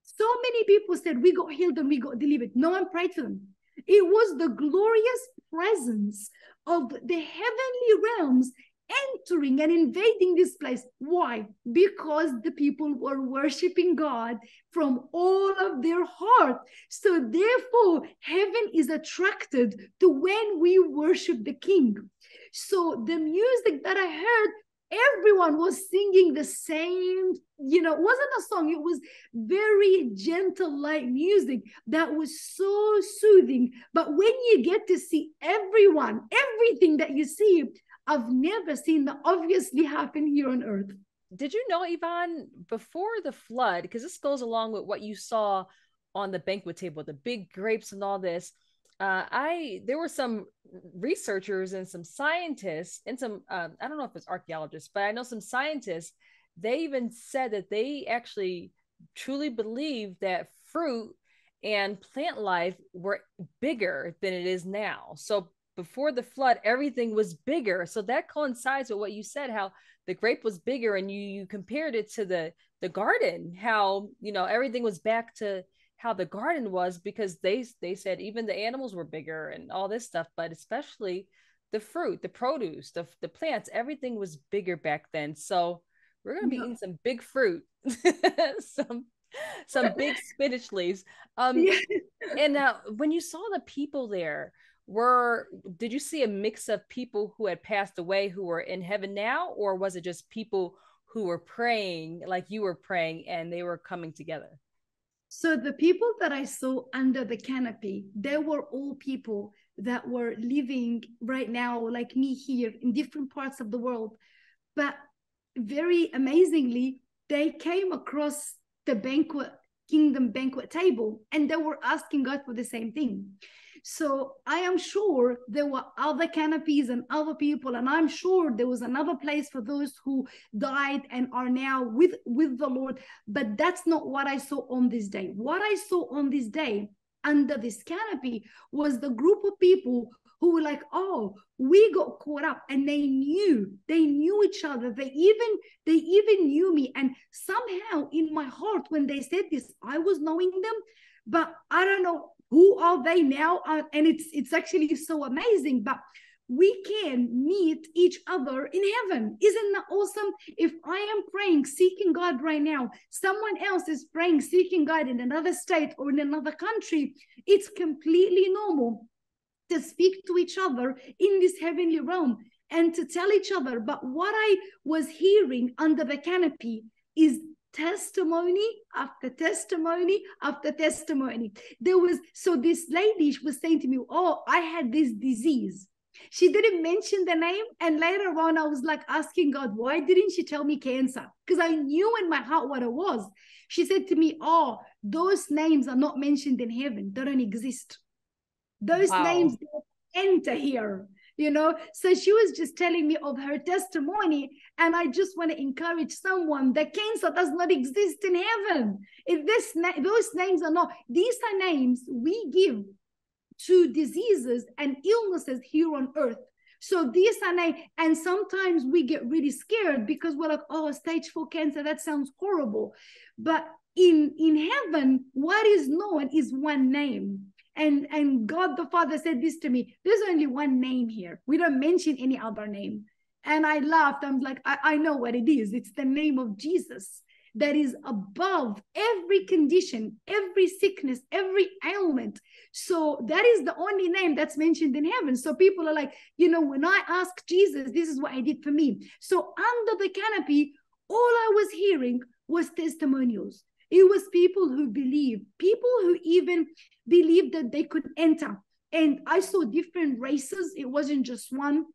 so many people said, We got healed and we got delivered. No one prayed for them. It was the glorious presence of the heavenly realms entering and invading this place. Why? Because the people were worshiping God from all of their heart. So, therefore, heaven is attracted to when we worship the King. So, the music that I heard everyone was singing the same you know it wasn't a song it was very gentle light music that was so soothing. But when you get to see everyone everything that you see i've never seen that obviously happen here on earth. Did you know yvon before the flood because this goes along with what you saw on the banquet table the big grapes and all this uh, I there were some researchers and some scientists and some um, I don't know if it's archaeologists, but I know some scientists. They even said that they actually truly believe that fruit and plant life were bigger than it is now. So before the flood, everything was bigger. So that coincides with what you said, how the grape was bigger, and you you compared it to the the garden, how you know everything was back to how the garden was because they they said even the animals were bigger and all this stuff but especially the fruit the produce the, the plants everything was bigger back then. So we're going to be eating some big fruit some some big spinach leaves. Um and now when you saw the people there were did you see a mix of people who had passed away who were in heaven now or was it just people who were praying like you were praying and they were coming together so the people that I saw under the canopy, they were all people that were living right now, like me here in different parts of the world. But very amazingly, they came across the banquet, kingdom banquet table, and they were asking God for the same thing. So I am sure there were other canopies and other people, and I'm sure there was another place for those who died and are now with with the Lord. But that's not what I saw on this day. What I saw on this day under this canopy was the group of people who were like, oh, we got caught up and they knew, they knew each other. They even, they even knew me. And somehow in my heart, when they said this, I was knowing them, but I don't know who are they now. Uh, and it's it's actually so amazing. But we can meet each other in heaven. Isn't that awesome? If I am praying, seeking God right now, someone else is praying, seeking God in another state or in another country, it's completely normal to speak to each other in this heavenly realm and to tell each other. But what I was hearing under the canopy is testimony after testimony after testimony. There was, so this lady she was saying to me, Oh, I had this disease. She didn't mention the name. And later on, I was like asking God, why didn't she tell me cancer? Because I knew in my heart what it was. She said to me, Oh, those names are not mentioned in heaven, they don't exist. Those wow. names don't enter here, you know. So she was just telling me of her testimony, and I just want to encourage someone that cancer does not exist in heaven. If this na- those names are not, these are names we give to diseases and illnesses here on earth. So these are names, and sometimes we get really scared because we're like, oh, stage four cancer, that sounds horrible. But in in heaven, what is known is one name and and god the father said this to me there's only one name here. We don't mention any other name. And i laughed. I'm like I, I know what it is. It's the name of jesus that is above every condition every sickness every ailment. So that is the only name that's mentioned in heaven. So people are like you know when i ask jesus this is what i did for me. So under the canopy all i was hearing was testimonials. It was people who believed, people who even believed that they could enter. And I saw different races, it wasn't just one.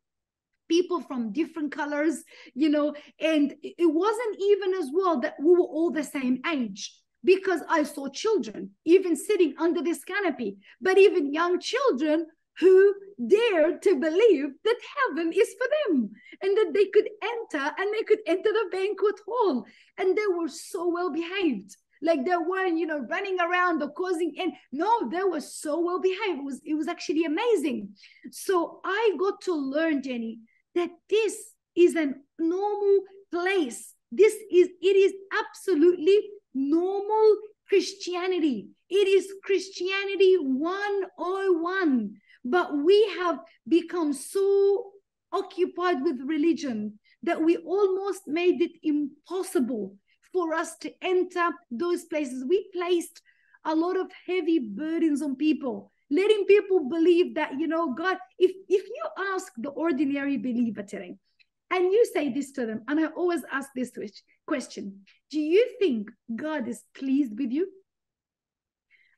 People from different colors, you know, and it wasn't even as well that we were all the same age because I saw children even sitting under this canopy, but even young children who dared to believe that heaven is for them and that they could enter and they could enter the banquet hall and they were so well behaved like they weren't you know running around or causing and no they were so well behaved. It was it was actually amazing. So i got to learn jenny that this is a normal place. This is it is absolutely normal christianity. It is christianity 101 but we have become so occupied with religion that we almost made it impossible for us to enter those places. We placed a lot of heavy burdens on people, letting people believe that, you know, God, if, if you ask the ordinary believer today, and you say this to them, and I always ask this question Do you think God is pleased with you?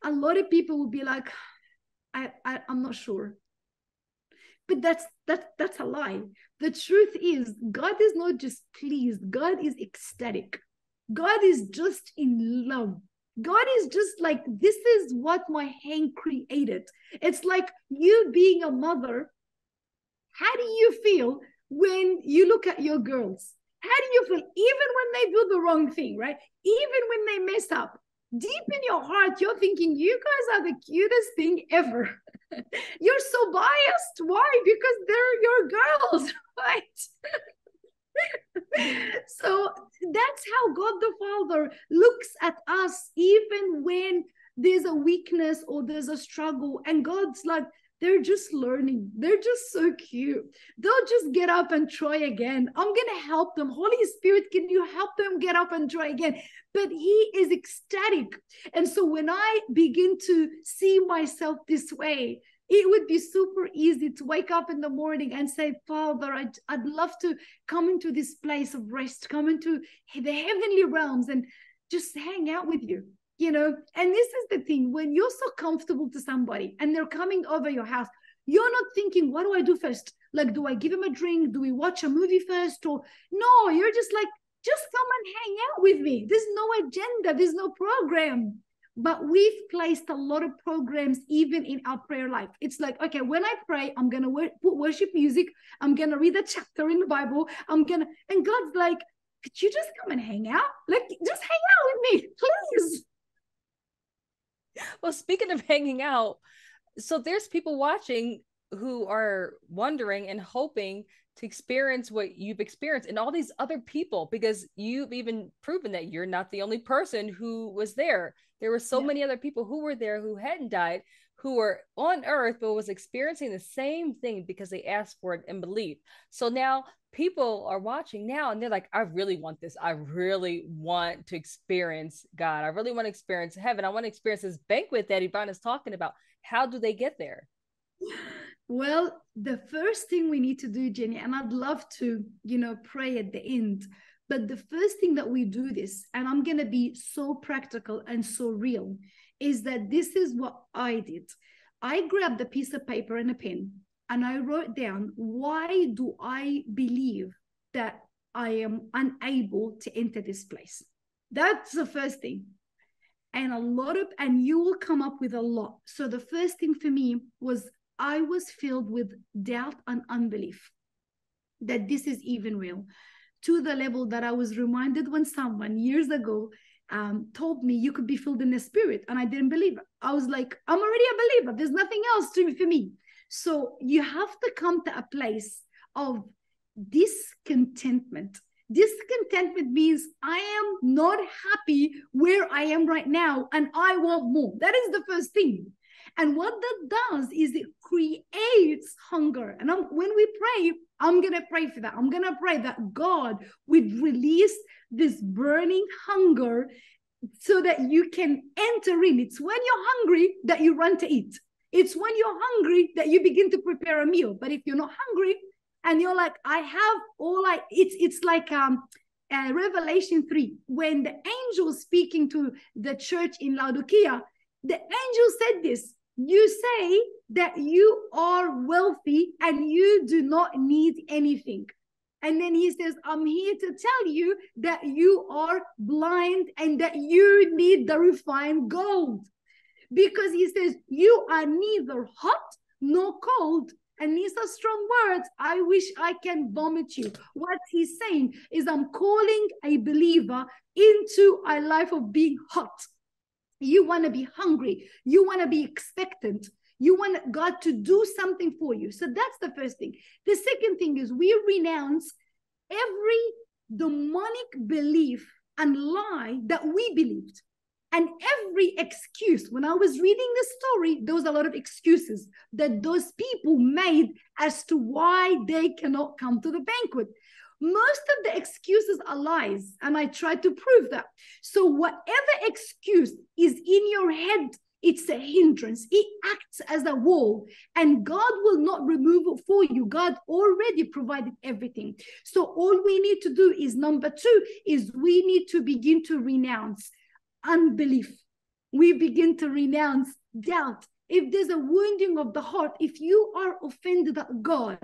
A lot of people will be like, I, I, I'm not sure. But that's that, that's a lie. The truth is, God is not just pleased, God is ecstatic. God is just in love. God is just like, this is what my hand created. It's like you being a mother. How do you feel when you look at your girls? How do you feel? Even when they do the wrong thing, right? Even when they mess up, deep in your heart, you're thinking, you guys are the cutest thing ever. you're so biased. Why? Because they're your girls, right? so that's how God the Father looks at us, even when there's a weakness or there's a struggle. And God's like, they're just learning. They're just so cute. They'll just get up and try again. I'm going to help them. Holy Spirit, can you help them get up and try again? But He is ecstatic. And so when I begin to see myself this way, it would be super easy to wake up in the morning and say, Father, I'd, I'd love to come into this place of rest, come into the heavenly realms and just hang out with you, you know? And this is the thing when you're so comfortable to somebody and they're coming over your house, you're not thinking, what do I do first? Like, do I give him a drink? Do we watch a movie first? Or no, you're just like, just come and hang out with me. There's no agenda, there's no program but we've placed a lot of programs even in our prayer life. It's like okay when i pray i'm gonna wor- put worship music i'm gonna read a chapter in the bible i'm gonna and god's like could you just come and hang out? Like just hang out with me please. Well speaking of hanging out so there's people watching who are wondering and hoping to experience what you've experienced and all these other people because you've even proven that you're not the only person who was there there were so yeah. many other people who were there who hadn't died who were on earth but was experiencing the same thing because they asked for it and believed. So now people are watching now and they're like i really want this. I really want to experience god. I really want to experience heaven. I want to experience this banquet that yvon is talking about. How do they get there? Well, the first thing we need to do, Jenny, and I'd love to, you know, pray at the end. But the first thing that we do this, and I'm going to be so practical and so real, is that this is what I did. I grabbed a piece of paper and a pen and I wrote down why do I believe that I am unable to enter this place? That's the first thing. And a lot of, and you will come up with a lot. So the first thing for me was I was filled with doubt and unbelief that this is even real, to the level that I was reminded when someone years ago um, told me you could be filled in the spirit, and I didn't believe it. I was like, I'm already a believer. There's nothing else to for me. So you have to come to a place of discontentment. Discontentment means I am not happy where I am right now, and I want more. That is the first thing. And what that does is it creates hunger. And I'm, when we pray, I'm going to pray for that. I'm going to pray that God would release this burning hunger so that you can enter in. It's when you're hungry that you run to eat. It's when you're hungry that you begin to prepare a meal. But if you're not hungry and you're like, I have all I, it's it's like um uh, Revelation 3, when the angel speaking to the church in Laodicea, the angel said this you say that you are wealthy and you do not need anything. And then he says, I'm here to tell you that you are blind and that you need the refined gold. Because he says, You are neither hot nor cold. And these are strong words. I wish I can vomit you. What he's saying is, I'm calling a believer into a life of being hot you want to be hungry. You want to be expectant. You want God to do something for you. So that's the first thing. The second thing is we renounce every demonic belief and lie that we believed. And every excuse, when I was reading the story, there was a lot of excuses that those people made as to why they cannot come to the banquet most of the excuses are lies and i try to prove that. So whatever excuse is in your head it's a hindrance. It acts as a wall and god will not remove it for you. God already provided everything. So all we need to do is number two is we need to begin to renounce unbelief. We begin to renounce doubt. If there's a wounding of the heart if you are offended at god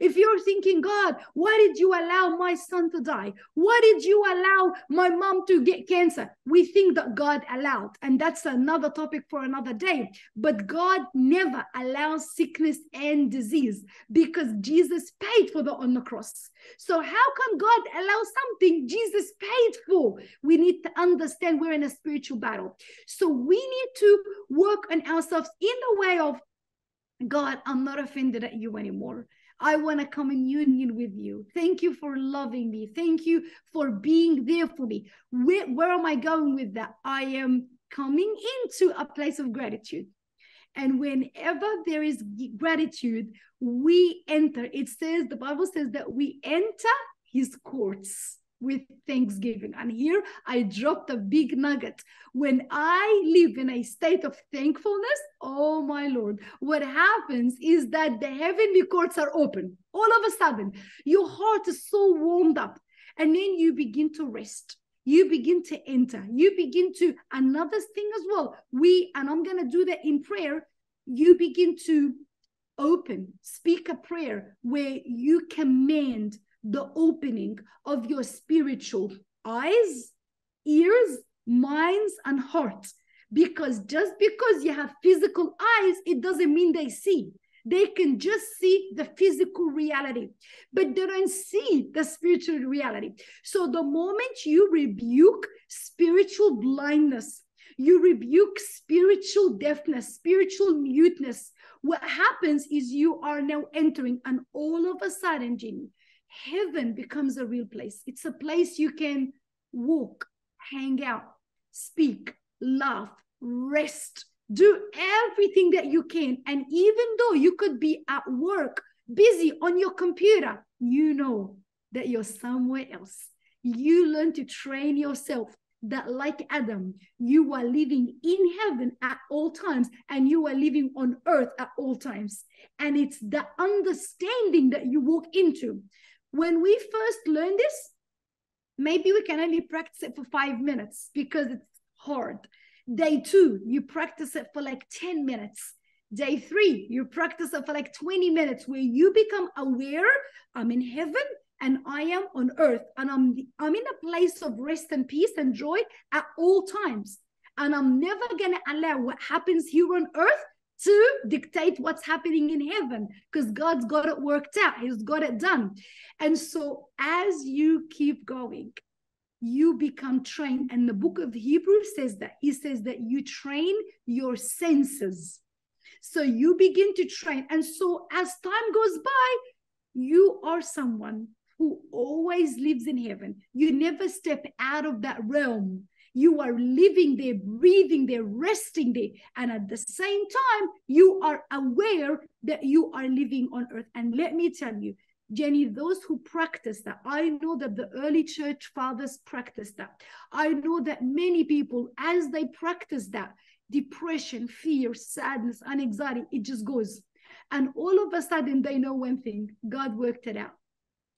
if you're thinking, God, why did you allow my son to die? Why did you allow my mom to get cancer? We think that God allowed, and that's another topic for another day. But God never allows sickness and disease because Jesus paid for that on the cross. So, how can God allow something Jesus paid for? We need to understand we're in a spiritual battle. So, we need to work on ourselves in the way of God, I'm not offended at you anymore. I want to come in union with you. Thank you for loving me. Thank you for being there for me. Where, where am I going with that? I am coming into a place of gratitude. And whenever there is gratitude, we enter. It says, the Bible says that we enter his courts with thanksgiving. And here I dropped a big nugget. When I live in a state of thankfulness, oh my Lord, what happens is that the heavenly courts are open. All of a sudden, your heart is so warmed up. And then you begin to rest. You begin to enter. You begin to, another thing as well. We, and I'm going to do that in prayer, you begin to open, speak a prayer where you command the opening of your spiritual eyes, ears, minds, and heart. Because just because you have physical eyes, it doesn't mean they see. They can just see the physical reality, but they don't see the spiritual reality. So the moment you rebuke spiritual blindness, you rebuke spiritual deafness, spiritual muteness, what happens is you are now entering, and all of a sudden, Jenny, heaven becomes a real place. It's a place you can walk, hang out, speak, laugh, rest, do everything that you can. And even though you could be at work, busy on your computer, you know that you're somewhere else. You learn to train yourself that, like Adam, you are living in heaven at all times and you are living on earth at all times. And it's the understanding that you walk into. When we first learn this, maybe we can only practice it for five minutes because it's hard. Day two, you practice it for like 10 minutes. Day three, you practice it for like 20 minutes where you become aware I'm in heaven and I am on earth and I'm I'm in a place of rest and peace and joy at all times. And I'm never gonna allow what happens here on earth to dictate what's happening in heaven because God's got it worked out. He's got it done. And so as you keep going, you become trained. And the book of Hebrews says that. He says that you train your senses. So you begin to train. And so as time goes by, you are someone who always lives in heaven. You never step out of that realm. You are living there, breathing there, resting there. And at the same time, you are aware that you are living on earth. And let me tell you, Jenny, those who practice that, I know that the early church fathers practiced that. I know that many people, as they practice that, depression, fear, sadness, and anxiety, it just goes. And all of a sudden, they know one thing God worked it out.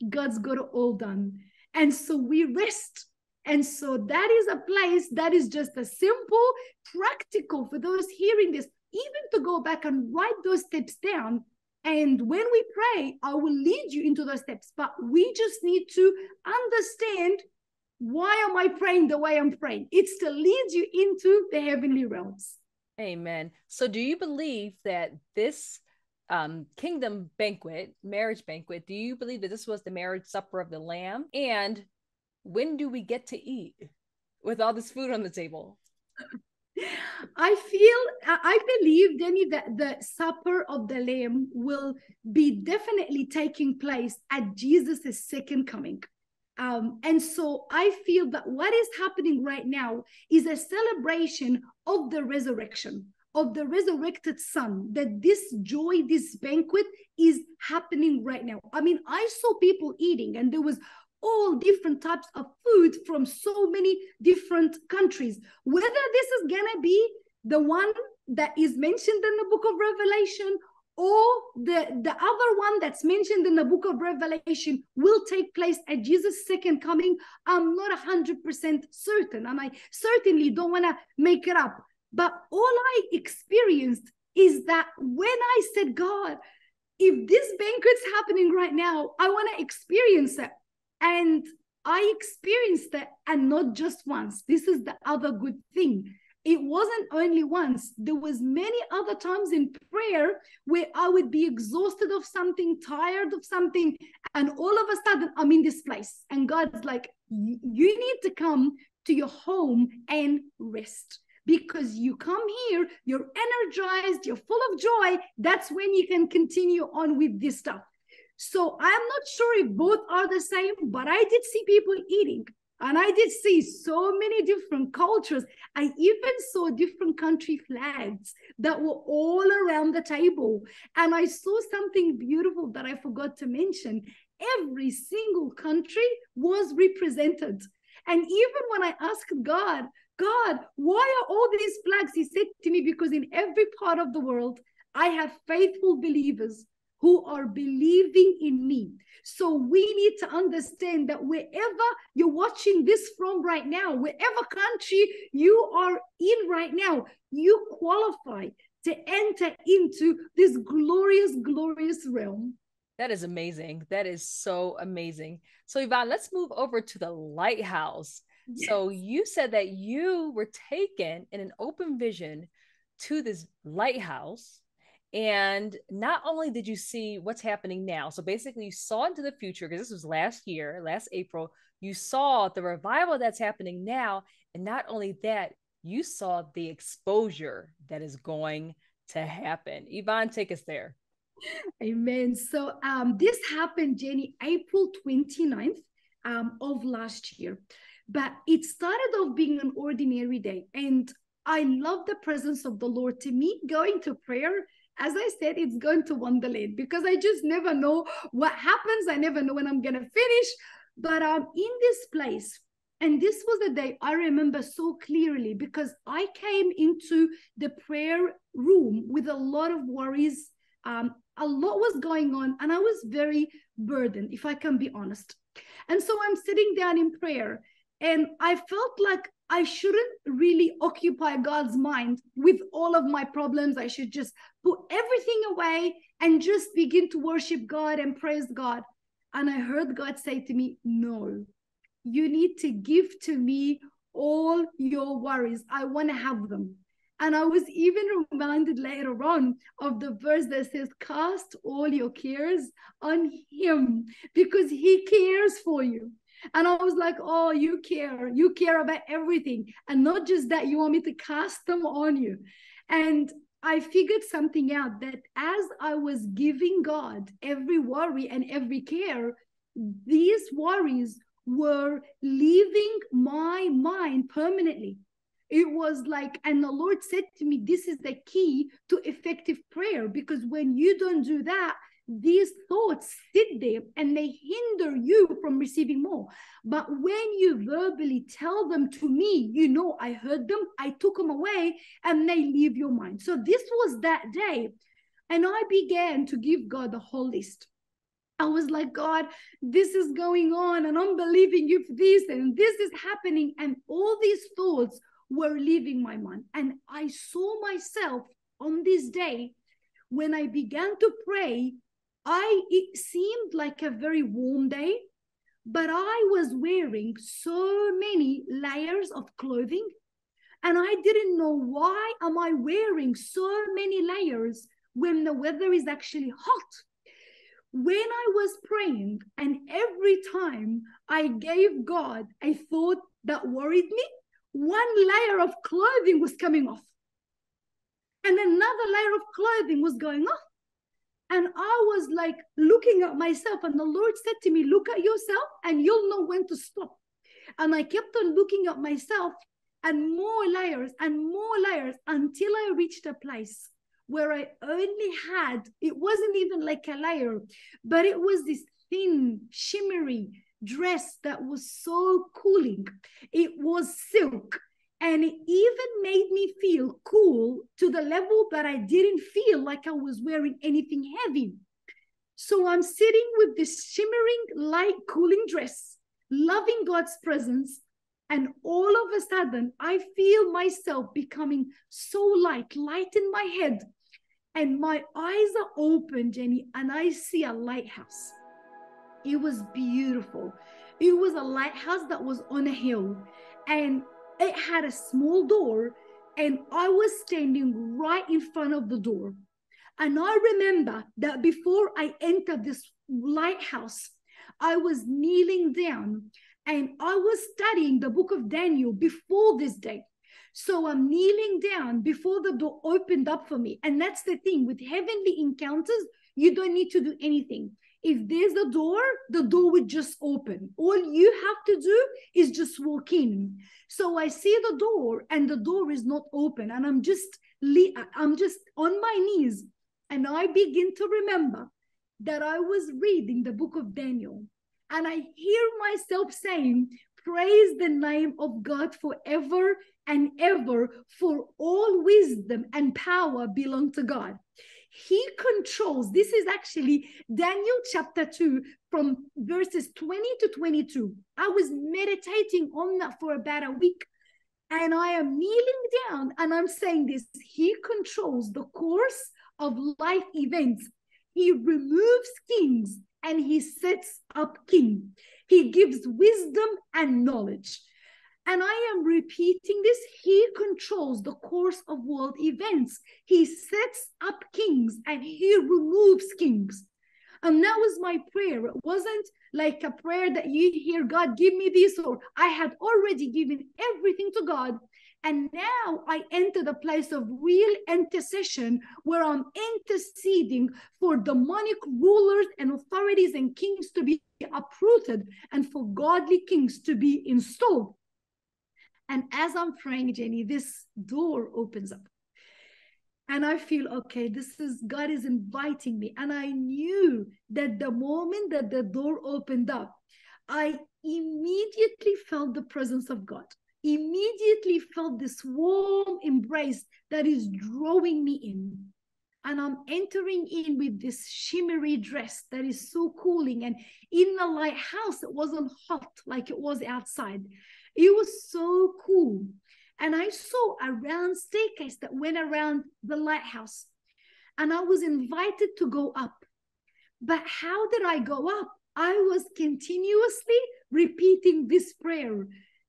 God's got it all done. And so we rest. And so that is a place that is just a simple, practical for those hearing this, even to go back and write those steps down and when we pray, I will lead you into those steps. But we just need to understand why am I praying the way I'm praying? It's to lead you into the heavenly realms. Amen. So do you believe that this um, kingdom banquet, marriage banquet, do you believe that this was the marriage supper of the Lamb? And when do we get to eat with all this food on the table? I feel, I believe, Danny, that the supper of the Lamb will be definitely taking place at Jesus' second coming. Um, and so I feel that what is happening right now is a celebration of the resurrection, of the resurrected Son, that this joy, this banquet is happening right now. I mean, I saw people eating, and there was all different types of food from so many different countries. Whether this is going to be the one that is mentioned in the book of Revelation or the, the other one that's mentioned in the book of Revelation will take place at Jesus' second coming, I'm not 100% certain. And I certainly don't want to make it up. But all I experienced is that when I said, God, if this banquet's happening right now, I want to experience it. And I experienced that, and not just once. This is the other good thing. It wasn't only once. There was many other times in prayer where I would be exhausted of something, tired of something, and all of a sudden I'm in this place. And God's like, you need to come to your home and rest because you come here, you're energized, you're full of joy. That's when you can continue on with this stuff. So I'm not sure if both are the same, but I did see people eating. And I did see so many different cultures. I even saw different country flags that were all around the table. And I saw something beautiful that I forgot to mention. Every single country was represented. And even when I asked God, God, why are all these flags? He said to me, because in every part of the world, I have faithful believers who are believing in me. So we need to understand that wherever you're watching this from right now, wherever country you are in right now, you qualify to enter into this glorious, glorious realm. That is amazing. That is so amazing. So, Yvon, let's move over to the lighthouse. Yes. So, you said that you were taken in an open vision to this lighthouse and not only did you see what's happening now, so basically you saw into the future, because this was last year, last April, you saw the revival that's happening now. And not only that, you saw the exposure that is going to happen. Yvon, take us there. Amen. So um, this happened, Jenny, April 29th um, of last year. But it started off being an ordinary day. And I love the presence of the Lord. To me, going to prayer, as I said, it's going to Wonderland because I just never know what happens. I never know when I'm going to finish. But um, in this place, and this was the day I remember so clearly because I came into the prayer room with a lot of worries. Um, a lot was going on, and I was very burdened, if I can be honest. And so I'm sitting down in prayer, and I felt like I shouldn't really occupy God's mind with all of my problems. I should just put everything away and just begin to worship God and praise God. And I heard God say to me, No, you need to give to me all your worries. I want to have them. And I was even reminded later on of the verse that says, Cast all your cares on Him because He cares for you. And I was like, Oh, you care. You care about everything. And not just that, you want me to cast them on you. And I figured something out that as I was giving God every worry and every care, these worries were leaving my mind permanently. It was like, and the Lord said to me, This is the key to effective prayer because when you don't do that, these thoughts sit there and they hinder you from receiving more. But when you verbally tell them to me, you know, I heard them, I took them away, and they leave your mind. So this was that day. And I began to give God the whole list. I was like, God, this is going on, and I'm believing you for this, and this is happening. And all these thoughts were leaving my mind. And I saw myself on this day when I began to pray. I it seemed like a very warm day, but I was wearing so many layers of clothing. And I didn't know why am I wearing so many layers when the weather is actually hot when I was praying, and every time I gave God a thought that worried me, one layer of clothing was coming off. And another layer of clothing was going off. And I was like looking at myself, and the Lord said to me, Look at yourself, and you'll know when to stop. And I kept on looking at myself, and more layers and more layers until I reached a place where I only had, it wasn't even like a layer, but it was this thin, shimmery dress that was so cooling. It was silk. And it even made me feel cool to the level that I didn't feel like I was wearing anything heavy. So I'm sitting with this shimmering, light, cooling dress, loving God's presence. And all of a sudden, I feel myself becoming so light, light in my head, and my eyes are open, Jenny, and I see a lighthouse. It was beautiful. It was a lighthouse that was on a hill, and it had a small door, and I was standing right in front of the door. And I remember that before I entered this lighthouse, I was kneeling down and I was studying the book of Daniel before this day. So I'm kneeling down before the door opened up for me. And that's the thing with heavenly encounters, you don't need to do anything. If there's a door, the door would just open. All you have to do is just walk in. So I see the door and the door is not open. And I'm just I'm just on my knees and I begin to remember that I was reading the book of Daniel and I hear myself saying, Praise the name of God forever and ever, for all wisdom and power belong to God. He controls, this is actually Daniel chapter 2 from verses 20 to 22. I was meditating on that for about a week. And I am kneeling down and I'm saying this He controls the course of life events. He removes kings and he sets up king. He gives wisdom and knowledge. And I am repeating this. He controls the course of world events. He sets up kings and he removes kings. And that was my prayer. It wasn't like a prayer that you hear, God, give me this, or I had already given everything to God. And now I enter the place of real intercession where I'm interceding for demonic rulers and authorities and kings to be uprooted and for godly kings to be installed. And as I'm praying, Jenny, this door opens up. And I feel, okay, this is God is inviting me. And I knew that the moment that the door opened up, I immediately felt the presence of God immediately felt this warm embrace that is drawing me in. And I'm entering in with this shimmery dress that is so cooling. And in the lighthouse, it wasn't hot like it was outside. It was so cool. And I saw a round staircase that went around the lighthouse. And I was invited to go up. But how did I go up? I was continuously repeating this prayer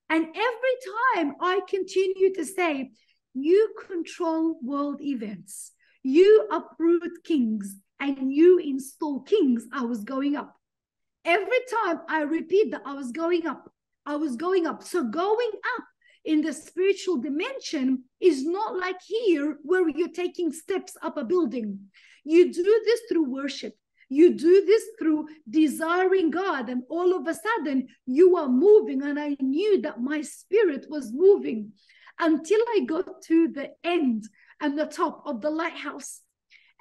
and every time I continue to say, you control world events, you uproot kings, and you install kings, I was going up. Every time I repeat that, I was going up. I was going up. So going up in the spiritual dimension is not like here where you're taking steps up a building. You do this through worship. You do this through desiring God, and all of a sudden you are moving. And I knew that my spirit was moving until I got to the end and the top of the lighthouse.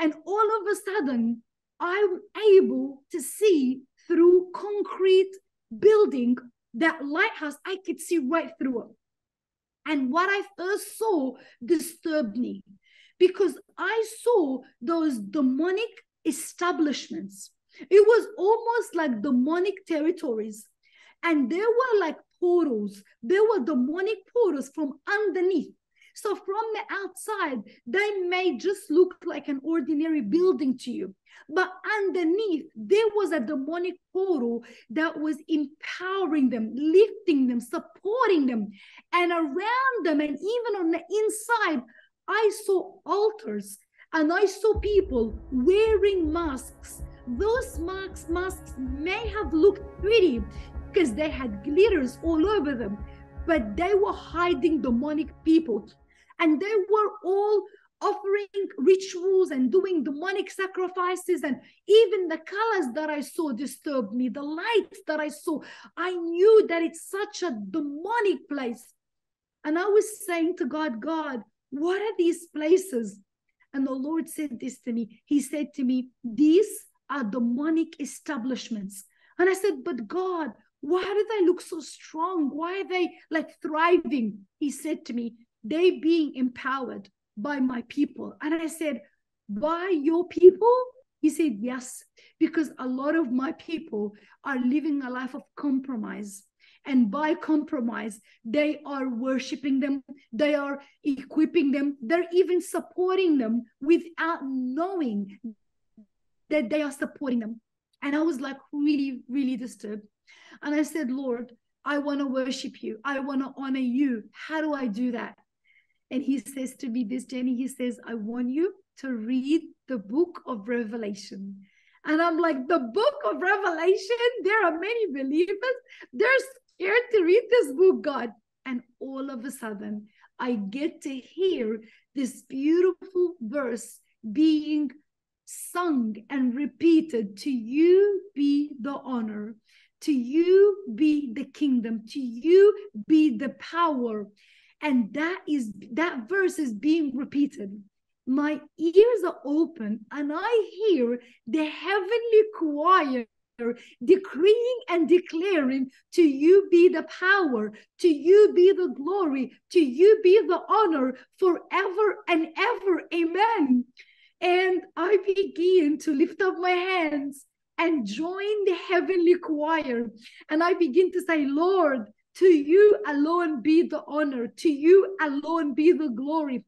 And all of a sudden, I'm able to see through concrete building that lighthouse. I could see right through it. And what I first saw disturbed me because I saw those demonic establishments. It was almost like demonic territories. And there were like portals, there were demonic portals from underneath. So from the outside, they may just look like an ordinary building to you. But underneath, there was a demonic portal that was empowering them, lifting them, supporting them. And around them, and even on the inside, I saw altars and I saw people wearing masks. Those masks, masks may have looked pretty because they had glitters all over them, but they were hiding demonic people. And they were all offering rituals and doing demonic sacrifices. And even the colors that I saw disturbed me, the lights that I saw. I knew that it's such a demonic place. And I was saying to God, God, what are these places? And the Lord said this to me. He said to me, These are demonic establishments. And I said, But God, why do they look so strong? Why are they like thriving? He said to me, They being empowered by my people. And I said, By your people? He said, Yes, because a lot of my people are living a life of compromise. And by compromise they are worshiping them. They are equipping them. They're even supporting them without knowing that they are supporting them. And i was like really really disturbed. And i said lord i want to worship you. I want to honor you. How do i do that and he says to me this jenny he says i want you to read the book of revelation and I'm like, the book of Revelation, there are many believers. They're scared to read this book, God. And all of a sudden, I get to hear this beautiful verse being sung and repeated to you be the honor, to you be the kingdom, to you be the power. And that is that verse is being repeated. My ears are open and I hear the heavenly choir decreeing and declaring to you be the power, to you be the glory, to you be the honor forever and ever. Amen. And I begin to lift up my hands and join the heavenly choir. And I begin to say, Lord, to you alone be the honor, to you alone be the glory.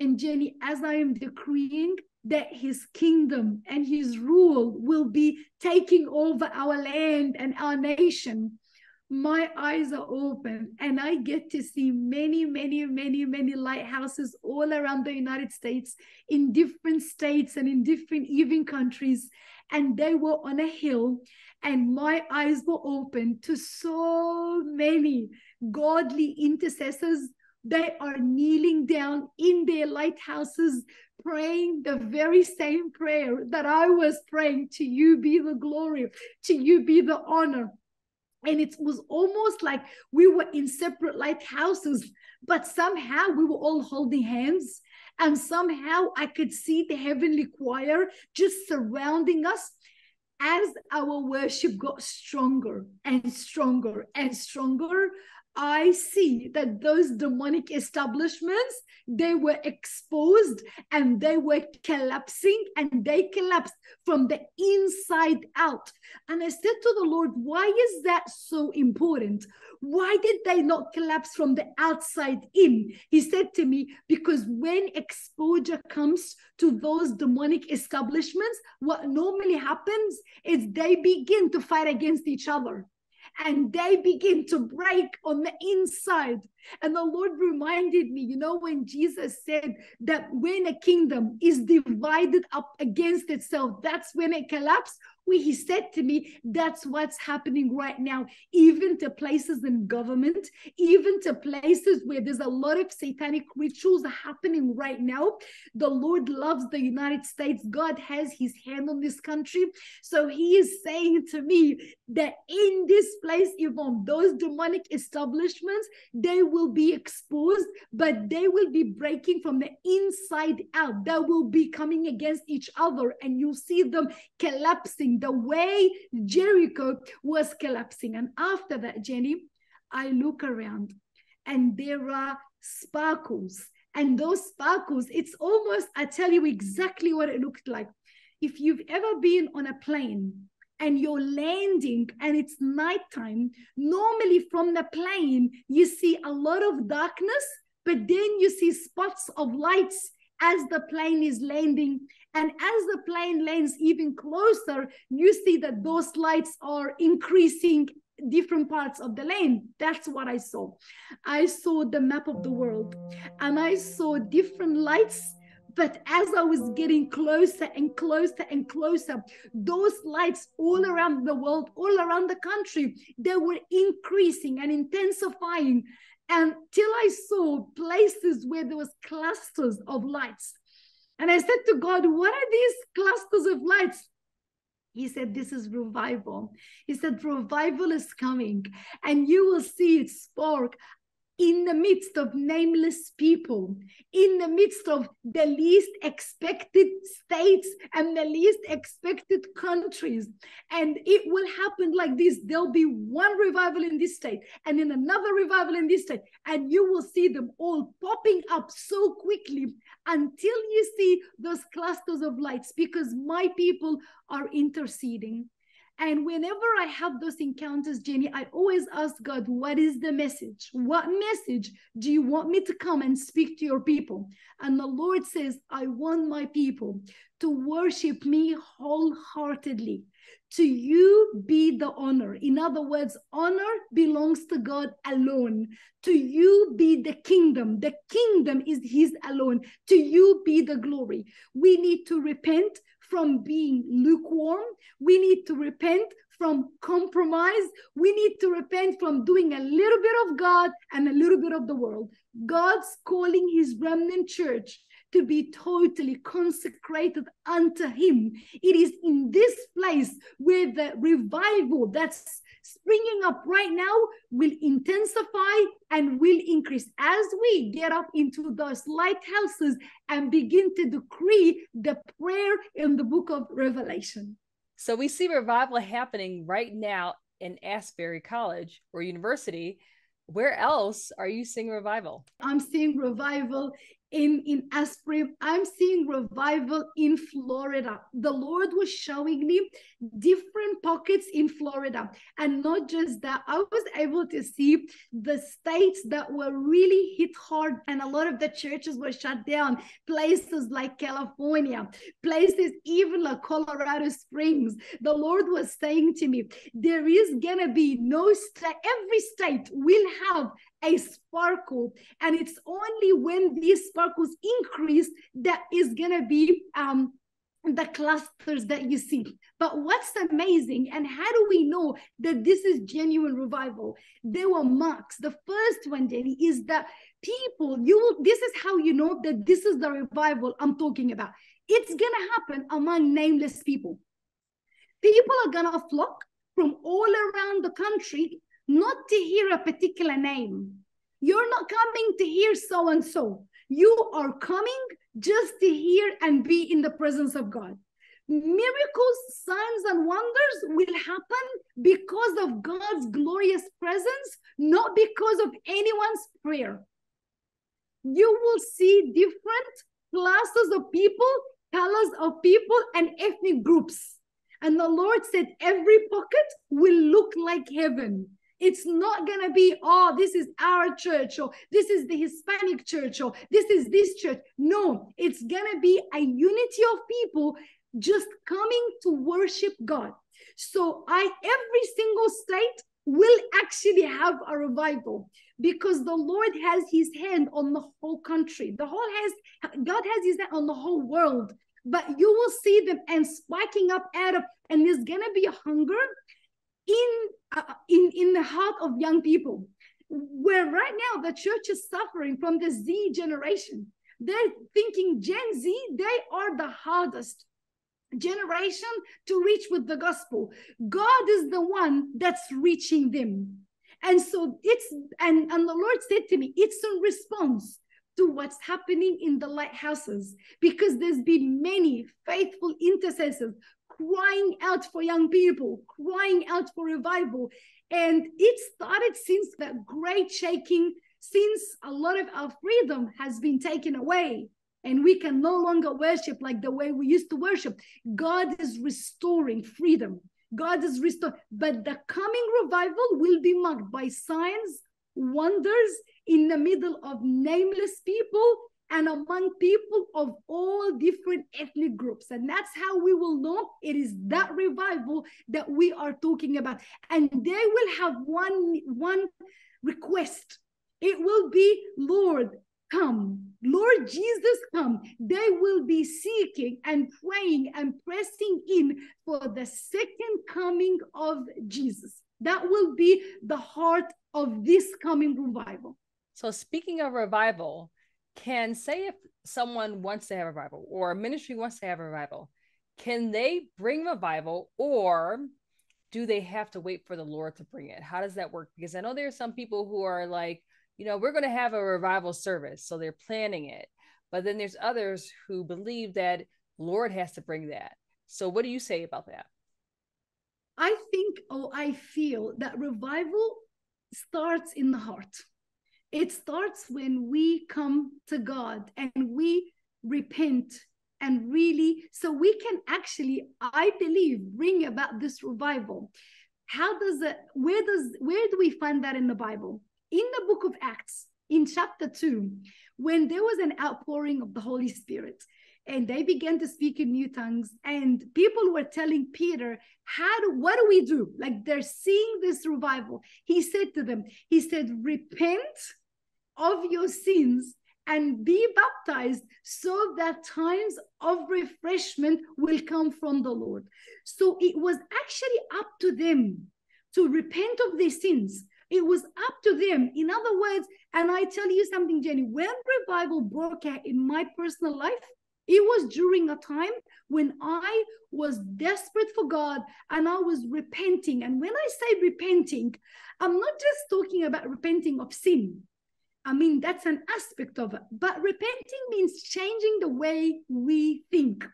And Jenny, as I am decreeing, that his kingdom and his rule will be taking over our land and our nation my eyes are open and I get to see many, many, many, many lighthouses all around the United States in different states and in different even countries. And they were on a hill, and my eyes were open to so many godly intercessors they are kneeling down in their lighthouses, praying the very same prayer that I was praying to you be the glory, to you be the honor. And it was almost like we were in separate lighthouses, but somehow we were all holding hands. And somehow I could see the heavenly choir just surrounding us as our worship got stronger and stronger and stronger, I see that those demonic establishments, they were exposed and they were collapsing and they collapsed from the inside out. And I said to the Lord, why is that so important? Why did they not collapse from the outside in? He said to me, because when exposure comes to those demonic establishments, what normally happens is they begin to fight against each other and they begin to break on the inside. And the Lord reminded me, you know, when Jesus said that when a kingdom is divided up against itself, that's when it collapses he said to me, that's what's happening right now, even to places in government, even to places where there's a lot of satanic rituals happening right now. The Lord loves the United States. God has his hand on this country. So he is saying to me that in this place, Yvon, those demonic establishments, they will be exposed, but they will be breaking from the inside out. They will be coming against each other, and you'll see them collapsing the way Jericho was collapsing. And after that, Jenny, I look around and there are sparkles. And those sparkles, it's almost, I tell you exactly what it looked like. If you've ever been on a plane and you're landing and it's nighttime, normally from the plane, you see a lot of darkness, but then you see spots of lights as the plane is landing. And as the plane lands even closer, you see that those lights are increasing different parts of the lane. That's what I saw. I saw the map of the world and I saw different lights. But as I was getting closer and closer and closer, those lights all around the world, all around the country, they were increasing and intensifying until I saw places where there was clusters of lights. And I said to God, what are these clusters of lights? He said, This is revival. He said, Revival is coming, and you will see it spark in the midst of nameless people, in the midst of the least expected states and the least expected countries. And it will happen like this there'll be one revival in this state, and then another revival in this state, and you will see them all popping up so quickly until you see those clusters of lights because my people are interceding and whenever I have those encounters, Jenny, I always ask God, what is the message? What message do you want me to come and speak to your people? And the Lord says, I want my people to worship me wholeheartedly. To you be the honor. In other words, honor belongs to God alone. To you be the kingdom. The kingdom is His alone. To you be the glory. We need to repent from being lukewarm. We need to repent from compromise. We need to repent from doing a little bit of God and a little bit of the world. God's calling his remnant church to be totally consecrated unto him. It is in this place where the revival that's springing up right now will intensify and will increase as we get up into those lighthouses and begin to decree the prayer in the book of Revelation. So we see revival happening right now in Asbury College or University. Where else are you seeing revival? I'm seeing revival in in Asbury. I'm seeing revival in Florida. The Lord was showing me different pockets in Florida, and not just that. I was able to see the states that were really hit hard, and a lot of the churches were shut down. Places like California, places even like Colorado Springs. The Lord was saying to me, there is gonna be no state. Every state will have a sparkle. And it's only when these sparkles increase that is going to be um, the clusters that you see. But what's amazing, and how do we know that this is genuine revival? There were marks. The first one, Jenny, is that people, you will, this is how you know that this is the revival I'm talking about. It's gonna happen among nameless people. People are gonna flock from all around the country not to hear a particular name. You're not coming to hear so and so. You are coming just to hear and be in the presence of God. Miracles, signs, and wonders will happen because of God's glorious presence, not because of anyone's prayer. You will see different classes of people, colors of people, and ethnic groups. And the Lord said, every pocket will look like heaven. It's not going to be, oh, this is our church, or this is the Hispanic church, or this is this church. No, it's going to be a unity of people just coming to worship God. So I every single state will actually have a revival because the Lord has his hand on the whole country. The whole has God has his hand on the whole world. But you will see them and spiking up out of, and there's gonna be a hunger in uh, in in the heart of young people where right now the church is suffering from the z generation. They're thinking gen z they are the hardest generation to reach with the gospel. God is the one that's reaching them. And so it's and and the lord said to me it's in response to what's happening in the lighthouses because there's been many faithful intercessors crying out for young people, crying out for revival. And it started since the great shaking, since a lot of our freedom has been taken away and we can no longer worship like the way we used to worship. God is restoring freedom. God is restoring. But the coming revival will be marked by signs, wonders in the middle of nameless people and among people of all different ethnic groups. And that's how we will know it is that revival that we are talking about. And they will have one, one request. It will be, Lord, come. Lord Jesus, come. They will be seeking and praying and pressing in for the second coming of Jesus. That will be the heart of this coming revival. So, speaking of revival, can say if someone wants to have a revival or a ministry wants to have a revival, can they bring revival or do they have to wait for the Lord to bring it? How does that work? Because I know there are some people who are like, you know, we're going to have a revival service, so they're planning it. But then there's others who believe that Lord has to bring that. So what do you say about that? I think oh, I feel that revival starts in the heart. It starts when we come to God and we repent and really, so we can actually, I believe, bring about this revival. How does it, where does, where do we find that in the Bible? In the book of Acts, in chapter 2, when there was an outpouring of the Holy Spirit, and they began to speak in new tongues and people were telling peter how do what do we do like they're seeing this revival he said to them he said repent of your sins and be baptized so that times of refreshment will come from the Lord. So it was actually up to them to repent of their sins. It was up to them. In other words, and I tell you something, Jenny, when revival broke out in my personal life, it was during a time when I was desperate for God and I was repenting. And when I say repenting, I'm not just talking about repenting of sin. I mean, that's an aspect of it. But repenting means changing the way we think.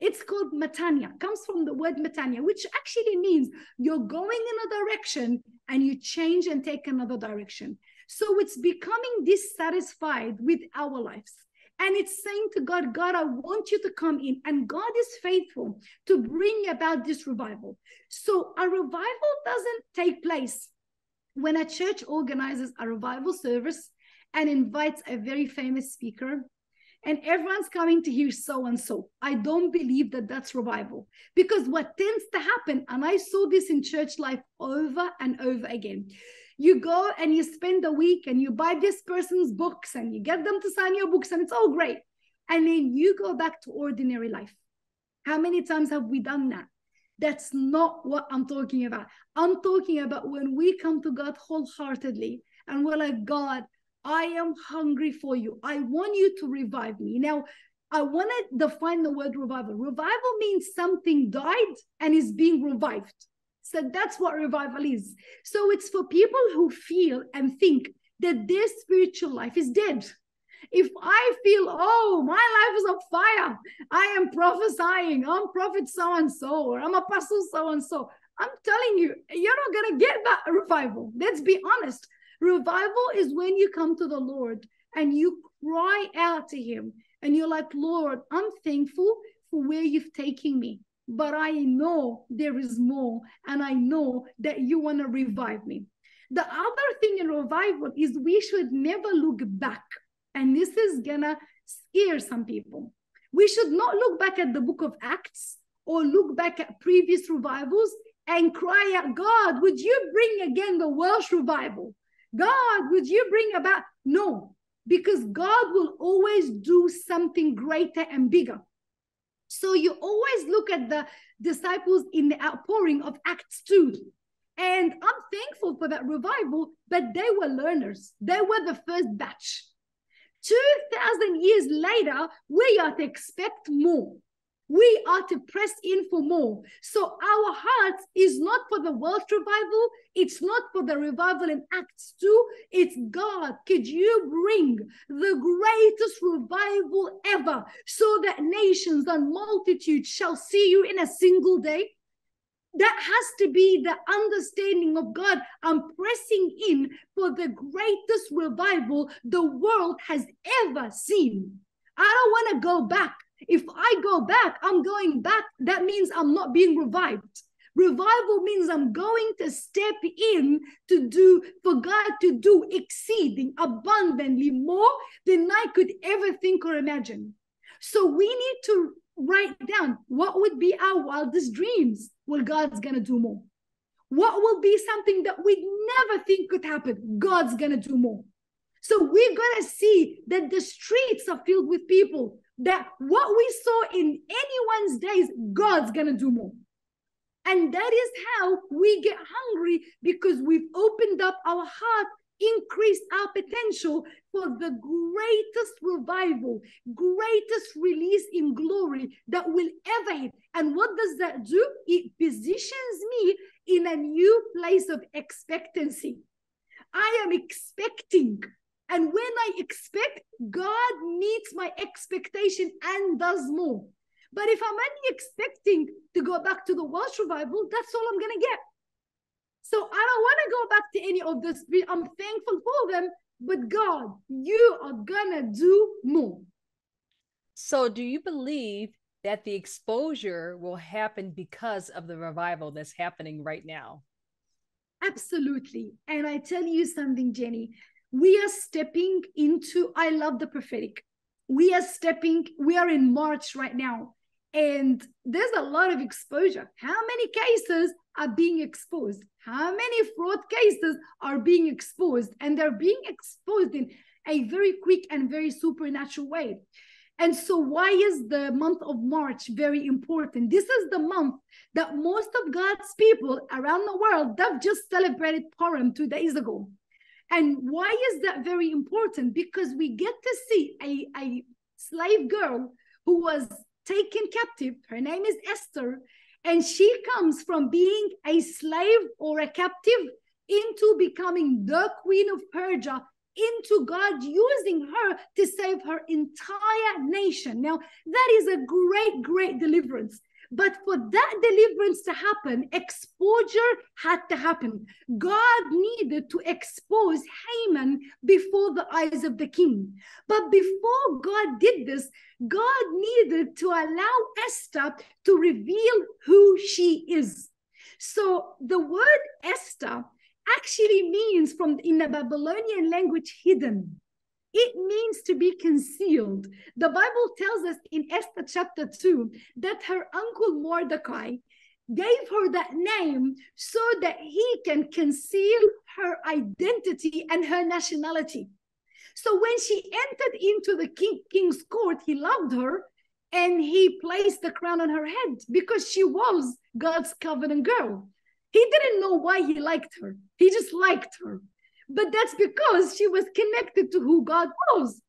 It's called metanoia, comes from the word metanoia, which actually means you're going in a direction and you change and take another direction. So it's becoming dissatisfied with our lives. And it's saying to God, God, I want you to come in. And God is faithful to bring about this revival. So a revival doesn't take place when a church organizes a revival service and invites a very famous speaker and everyone's coming to hear so and so. I don't believe that that's revival because what tends to happen, and I saw this in church life over and over again. You go and you spend a week and you buy this person's books and you get them to sign your books, and it's all great. And then you go back to ordinary life. How many times have we done that? That's not what I'm talking about. I'm talking about when we come to God wholeheartedly and we're like, God, I am hungry for you. I want you to revive me. Now, I want to define the word revival. Revival means something died and is being revived. So that's what revival is. So it's for people who feel and think that their spiritual life is dead. If I feel, oh, my life is on fire, I am prophesying, I'm prophet so and so, or I'm apostle so and so. I'm telling you, you're not going to get that revival. Let's be honest. Revival is when you come to the Lord and you cry out to Him and you're like, Lord, I'm thankful for where you've taken me, but I know there is more and I know that you want to revive me. The other thing in revival is we should never look back. And this is gonna scare some people. We should not look back at the book of Acts or look back at previous revivals and cry out, God, would you bring again the Welsh revival? God, would you bring about? No, because God will always do something greater and bigger. So you always look at the disciples in the outpouring of Acts 2. And I'm thankful for that revival, but they were learners. They were the first batch. 2,000 years later, we are to expect more we are to press in for more. So our heart is not for the Welsh revival. It's not for the revival in Acts 2. It's God, could you bring the greatest revival ever so that nations and multitudes shall see you in a single day? That has to be the understanding of God. I'm pressing in for the greatest revival the world has ever seen. I don't want to go back if I go back, I'm going back. That means I'm not being revived. Revival means I'm going to step in to do for God to do exceeding abundantly more than I could ever think or imagine. So we need to write down what would be our wildest dreams. Well, God's going to do more. What will be something that we'd never think could happen? God's going to do more. So we're going to see that the streets are filled with people that what we saw in anyone's days, God's gonna do more. And that is how we get hungry because we've opened up our heart, increased our potential for the greatest revival, greatest release in glory that will ever hit. And what does that do? It positions me in a new place of expectancy. I am expecting and when I expect, God meets my expectation and does more. But if I'm only expecting to go back to the Welsh revival, that's all I'm going to get. So I don't want to go back to any of this. I'm thankful for them, but God, you are going to do more. So do you believe that the exposure will happen because of the revival that's happening right now? Absolutely. And I tell you something, Jenny, we are stepping into, I love the prophetic. We are stepping, we are in March right now, and there's a lot of exposure. How many cases are being exposed? How many fraud cases are being exposed? And they're being exposed in a very quick and very supernatural way. And so, why is the month of March very important? This is the month that most of God's people around the world they've just celebrated Purim two days ago. And why is that very important? Because we get to see a, a slave girl who was taken captive. Her name is Esther. And she comes from being a slave or a captive into becoming the queen of Persia, into God using her to save her entire nation. Now, that is a great, great deliverance. But for that deliverance to happen, exposure had to happen. God needed to expose Haman before the eyes of the king. But before God did this, God needed to allow Esther to reveal who she is. So the word Esther actually means from in the Babylonian language hidden. It means to be concealed. The Bible tells us in Esther chapter 2 that her uncle Mordecai gave her that name so that he can conceal her identity and her nationality. So when she entered into the king, king's court, he loved her and he placed the crown on her head because she was God's covenant girl. He didn't know why he liked her, he just liked her. But that's because she was connected to who God was.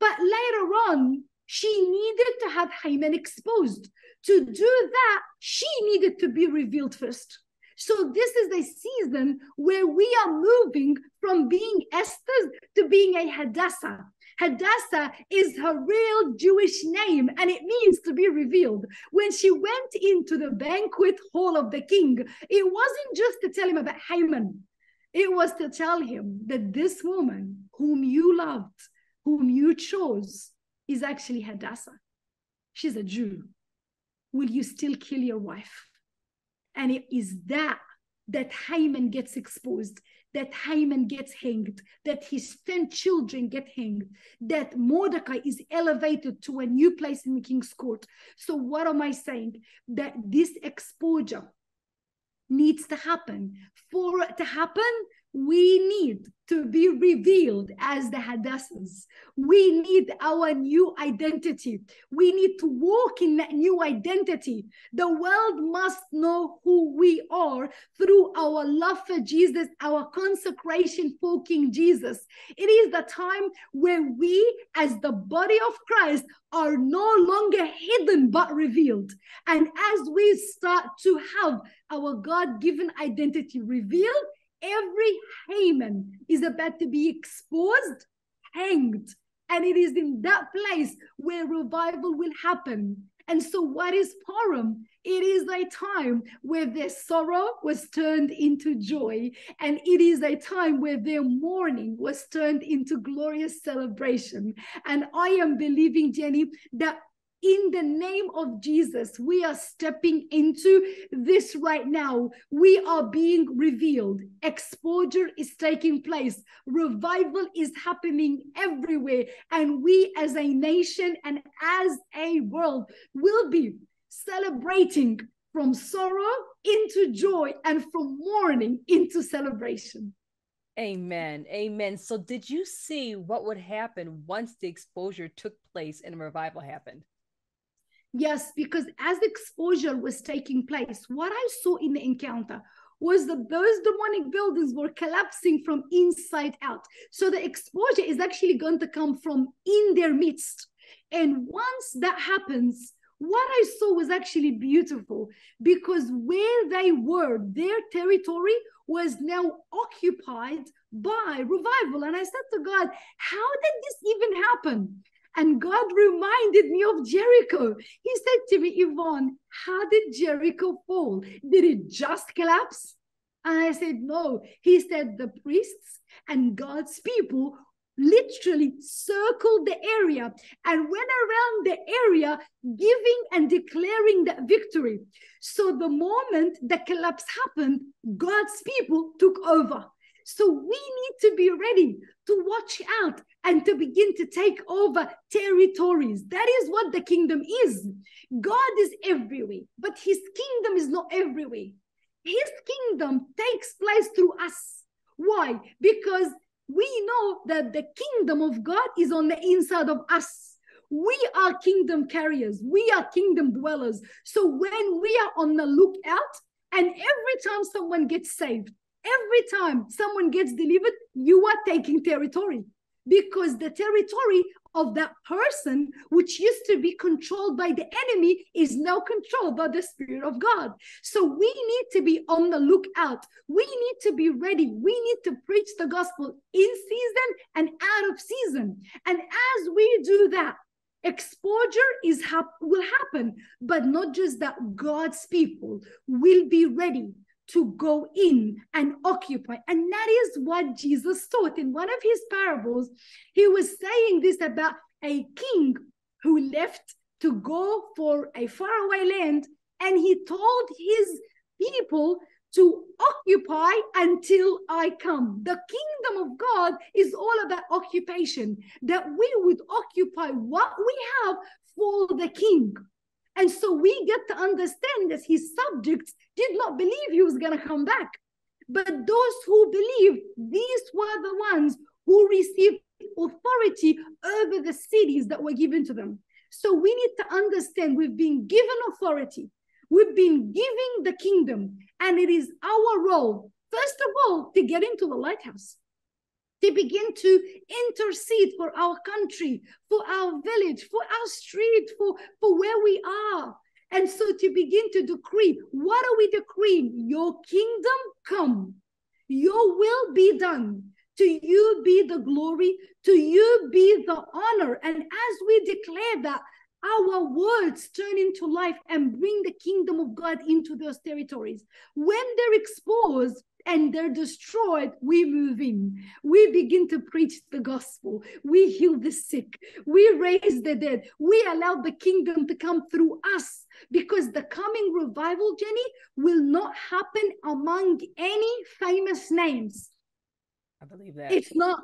But later on, she needed to have Haman exposed. To do that, she needed to be revealed first. So this is a season where we are moving from being Esther to being a Hadassah. Hadassah is her real Jewish name and it means to be revealed. When she went into the banquet hall of the king, it wasn't just to tell him about Haman, it was to tell him that this woman whom you loved, whom you chose, is actually Hadassah. She's a Jew. Will you still kill your wife? And it is that that Haman gets exposed, that Haman gets hanged, that his 10 children get hanged, that Mordecai is elevated to a new place in the king's court. So, what am I saying? That this exposure needs to happen. For it to happen, we need to be revealed as the Hadassahs. We need our new identity. We need to walk in that new identity. The world must know who we are through our love for Jesus, our consecration for King Jesus. It is the time where we, as the body of Christ, are no longer hidden but revealed. And as we start to have our God given identity revealed, every Haman is about to be exposed, hanged. And it is in that place where revival will happen. And so, what is Purim? It is a time where their sorrow was turned into joy, and it is a time where their mourning was turned into glorious celebration. And I am believing, Jenny, that in the name of Jesus, we are stepping into this right now. We are being revealed. Exposure is taking place. Revival is happening everywhere. And we, as a nation and as a world, will be celebrating from sorrow into joy and from mourning into celebration. Amen. Amen. So, did you see what would happen once the exposure took place and revival happened? Yes, because as the exposure was taking place, what I saw in the encounter was that those demonic buildings were collapsing from inside out. So the exposure is actually going to come from in their midst. And once that happens, what I saw was actually beautiful because where they were, their territory was now occupied by revival. And I said to God, How did this even happen? And God reminded me of Jericho. He said to me, Yvon, how did Jericho fall? Did it just collapse? And I said, No. He said, The priests and God's people literally circled the area and went around the area giving and declaring that victory. So the moment the collapse happened, God's people took over. So we need to be ready to watch out and to begin to take over territories. That is what the kingdom is. God is everywhere, but his kingdom is not everywhere. His kingdom takes place through us. Why? Because we know that the kingdom of God is on the inside of us. We are kingdom carriers, we are kingdom dwellers. So when we are on the lookout, and every time someone gets saved, Every time someone gets delivered, you are taking territory because the territory of that person, which used to be controlled by the enemy, is now controlled by the Spirit of God. So we need to be on the lookout. We need to be ready. We need to preach the gospel in season and out of season. And as we do that, exposure is hap- will happen but not just that god's people will be ready to go in and occupy. And that is what Jesus taught. In one of his parables, he was saying this about a king who left to go for a faraway land, and he told his people to occupy until I come. The kingdom of God is all about occupation, that we would occupy what we have for the king. And so we get to understand that his subjects did not believe he was going to come back. But those who believed, these were the ones who received authority over the cities that were given to them. So we need to understand we've been given authority, we've been giving the kingdom, and it is our role, first of all, to get into the lighthouse. To begin to intercede for our country, for our village, for our street, for, for where we are. And so to begin to decree, what are we decreeing? Your kingdom come, your will be done. To you be the glory, to you be the honor. And as we declare that, our words turn into life and bring the kingdom of God into those territories. When they're exposed, and they're destroyed, we move in. We begin to preach the gospel. We heal the sick. We raise the dead. We allow the kingdom to come through us because the coming revival, Jenny, will not happen among any famous names. I believe that. It's not.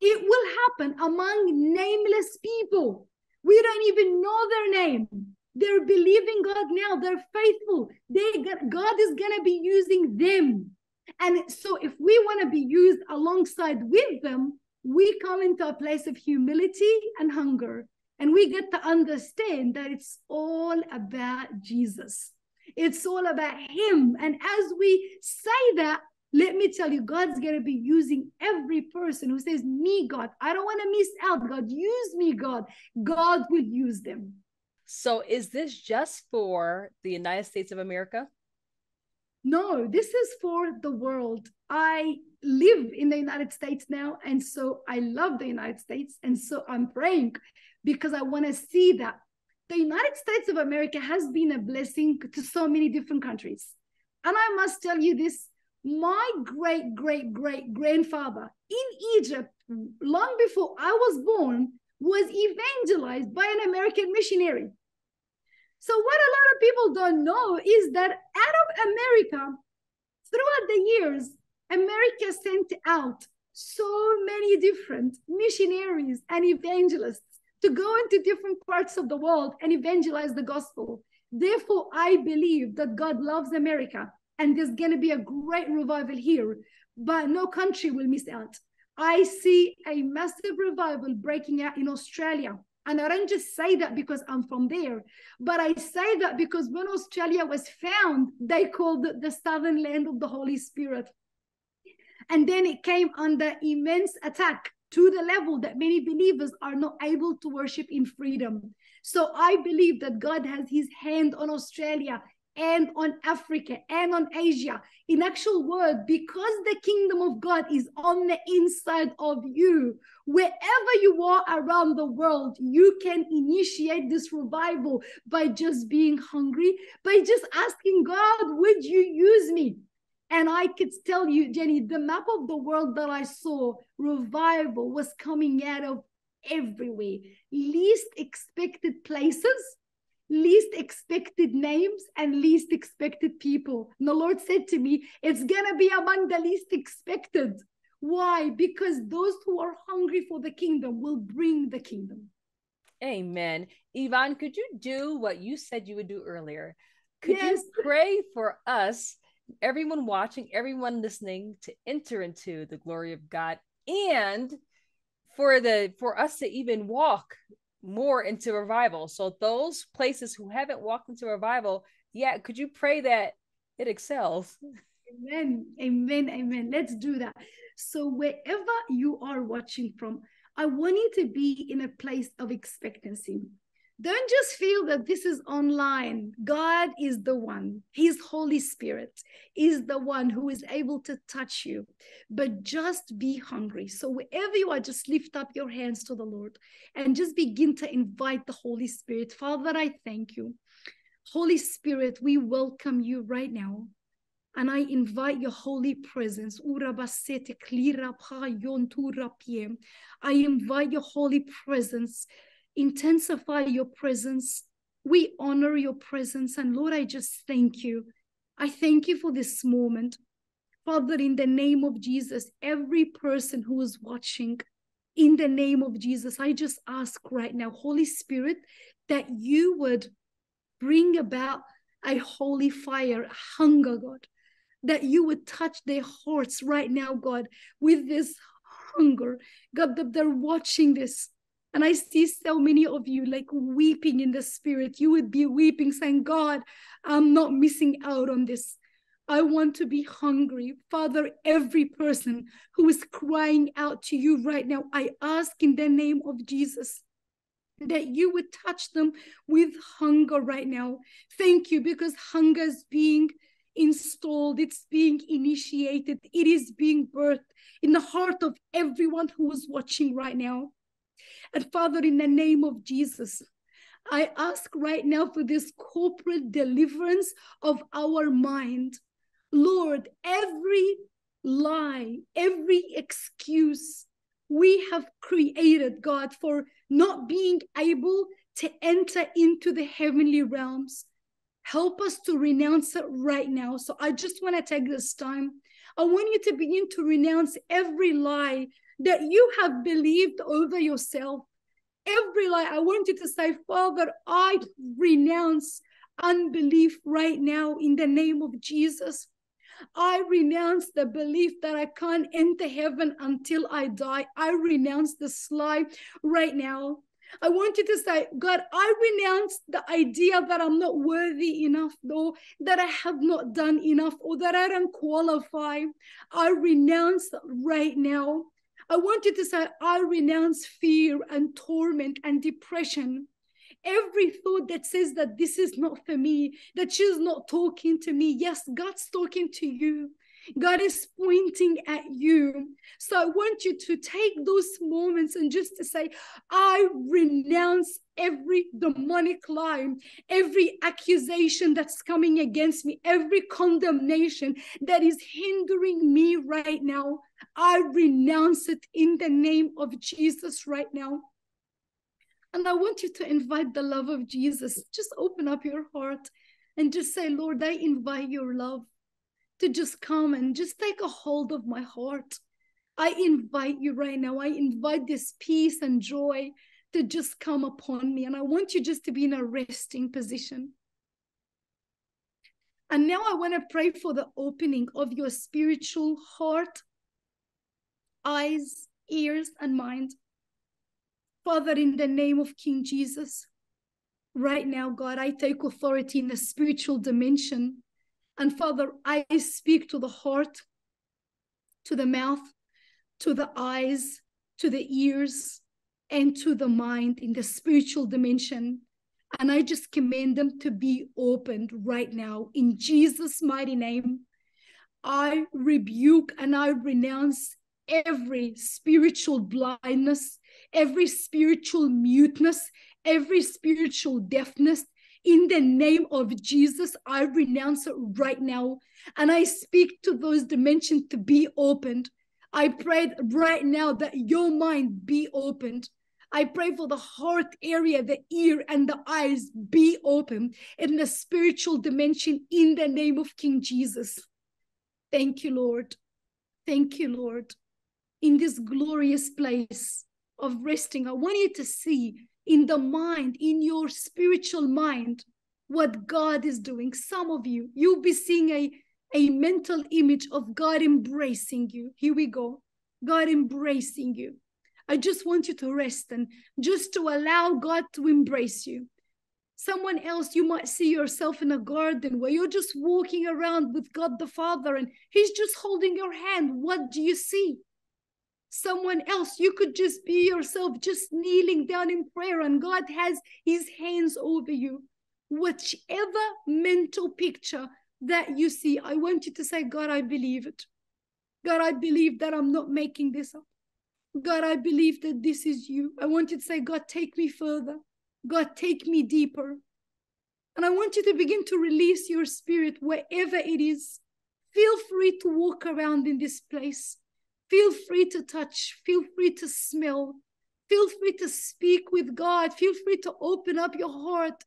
It will happen among nameless people. We don't even know their name. They're believing God now. They're faithful. They God is gonna be using them. And so if we want to be used alongside with them, we come into a place of humility and hunger. And we get to understand that it's all about Jesus. It's all about Him. And as we say that, let me tell you, God's going to be using every person who says, Me, God, I don't want to miss out. God, use me, God. God will use them. So, is this just for the United States of America? No, this is for the world. I live in the United States now. And so I love the United States. And so I'm praying because I want to see that the United States of America has been a blessing to so many different countries. And I must tell you this my great, great, great grandfather in Egypt, long before I was born, was evangelized by an American missionary. So, what a lot of people don't know is that out of America, throughout the years, America sent out so many different missionaries and evangelists to go into different parts of the world and evangelize the gospel. Therefore, I believe that God loves America and there's going to be a great revival here, but no country will miss out. I see a massive revival breaking out in Australia. And I don't just say that because I'm from there, but I say that because when Australia was found, they called it the southern land of the Holy Spirit. And then it came under immense attack to the level that many believers are not able to worship in freedom. So I believe that God has his hand on Australia and on Africa and on Asia. In actual word, because the kingdom of God is on the inside of you, wherever you are around the world, you can initiate this revival by just being hungry, by just asking God, would you use me? And I could tell you, Jenny, the map of the world that I saw, revival was coming out of everywhere, least expected places least expected names and least expected people. And the Lord said to me, It's going to be among the least expected. Why? Because those who are hungry for the kingdom will bring the kingdom. Amen. Yvon, could you do what you said you would do earlier? Could yes. you pray for us, everyone watching, everyone listening, to enter into the glory of God and for the for us to even walk more into revival. So those places who haven't walked into revival, yeah, could you pray that it excels? Amen. Amen. Amen. Let's do that. So wherever you are watching from, I want you to be in a place of expectancy. Don't just feel that this is online. God is the one. His Holy Spirit is the one who is able to touch you. But just be hungry. So, wherever you are, just lift up your hands to the Lord and just begin to invite the Holy Spirit. Father, I thank you. Holy Spirit, we welcome you right now. And I invite your holy presence. I invite your holy presence intensify your presence. We honor your presence. And Lord, I just thank you. I thank you for this moment. Father, in the name of Jesus, every person who is watching, in the name of Jesus, I just ask right now, Holy Spirit, that you would bring about a holy fire, hunger, God, that you would touch their hearts right now, God, with this hunger. God, that they're watching this and I see so many of you like weeping in the spirit. You would be weeping, saying, God, I'm not missing out on this. I want to be hungry. Father, every person who is crying out to you right now, I ask in the name of Jesus that you would touch them with hunger right now. Thank you because hunger is being installed, it's being initiated, it is being birthed in the heart of everyone who is watching right now. And Father, in the name of Jesus, I ask right now for this corporate deliverance of our mind. Lord, every lie, every excuse we have created, God, for not being able to enter into the heavenly realms. Help us to renounce it right now. So I just want to take this time. I want you to begin to renounce every lie that you have believed over yourself. Every lie. I want you to say, Father, I renounce unbelief right now in the name of Jesus. I renounce the belief that I can't enter heaven until I die. I renounce the lie right now. I want you to say, God, I renounce the idea that I'm not worthy enough, though, that I have not done enough, or that I don't qualify. I renounce right now. I want you to say, I renounce fear and torment and depression. Every thought that says that this is not for me, that she's not talking to me. Yes, God's talking to you. God is pointing at you. So I want you to take those moments and just to say, I renounce every demonic lie, every accusation that's coming against me, every condemnation that is hindering me right now. I renounce it in the name of Jesus right now. And I want you to invite the love of Jesus. Just open up your heart and just say, Lord, I invite your love to just come and just take a hold of my heart. I invite you right now. I invite this peace and joy to just come upon me. And I want you just to be in a resting position. And now I want to pray for the opening of your spiritual heart, eyes, ears, and mind. Father, in the name of King Jesus, right now, God, I take authority in the spiritual dimension and Father, I speak to the heart, to the mouth, to the eyes, to the ears, and to the mind in the spiritual dimension. And I just command them to be opened right now in Jesus' mighty name. I rebuke and I renounce every spiritual blindness, every spiritual muteness, every spiritual deafness, in the name of Jesus, I renounce it right now. And I speak to those dimensions to be opened. I pray right now that your mind be opened. I pray for the heart area, the ear, and the eyes be open in the spiritual dimension in the name of King Jesus. Thank you, Lord. Thank you, Lord. In this glorious place of resting, I want you to see in the mind, in your spiritual mind, what God is doing. Some of you, you'll be seeing a, a mental image of God embracing you. Here we go. God embracing you. I just want you to rest and just to allow God to embrace you. Someone else, you might see yourself in a garden where you're just walking around with God the Father and He's just holding your hand. What do you see? Someone else. You could just be yourself, just kneeling down in prayer, and God has his hands over you. Whichever mental picture that you see, I want you to say, God, I believe it. God, I believe that I'm not making this up. God, I believe that this is you. I want you to say, God, take me further. God, take me deeper. And I want you to begin to release your spirit wherever it is. Feel free to walk around in this place. Feel free to touch, feel free to smell, feel free to speak with God, feel free to open up your heart.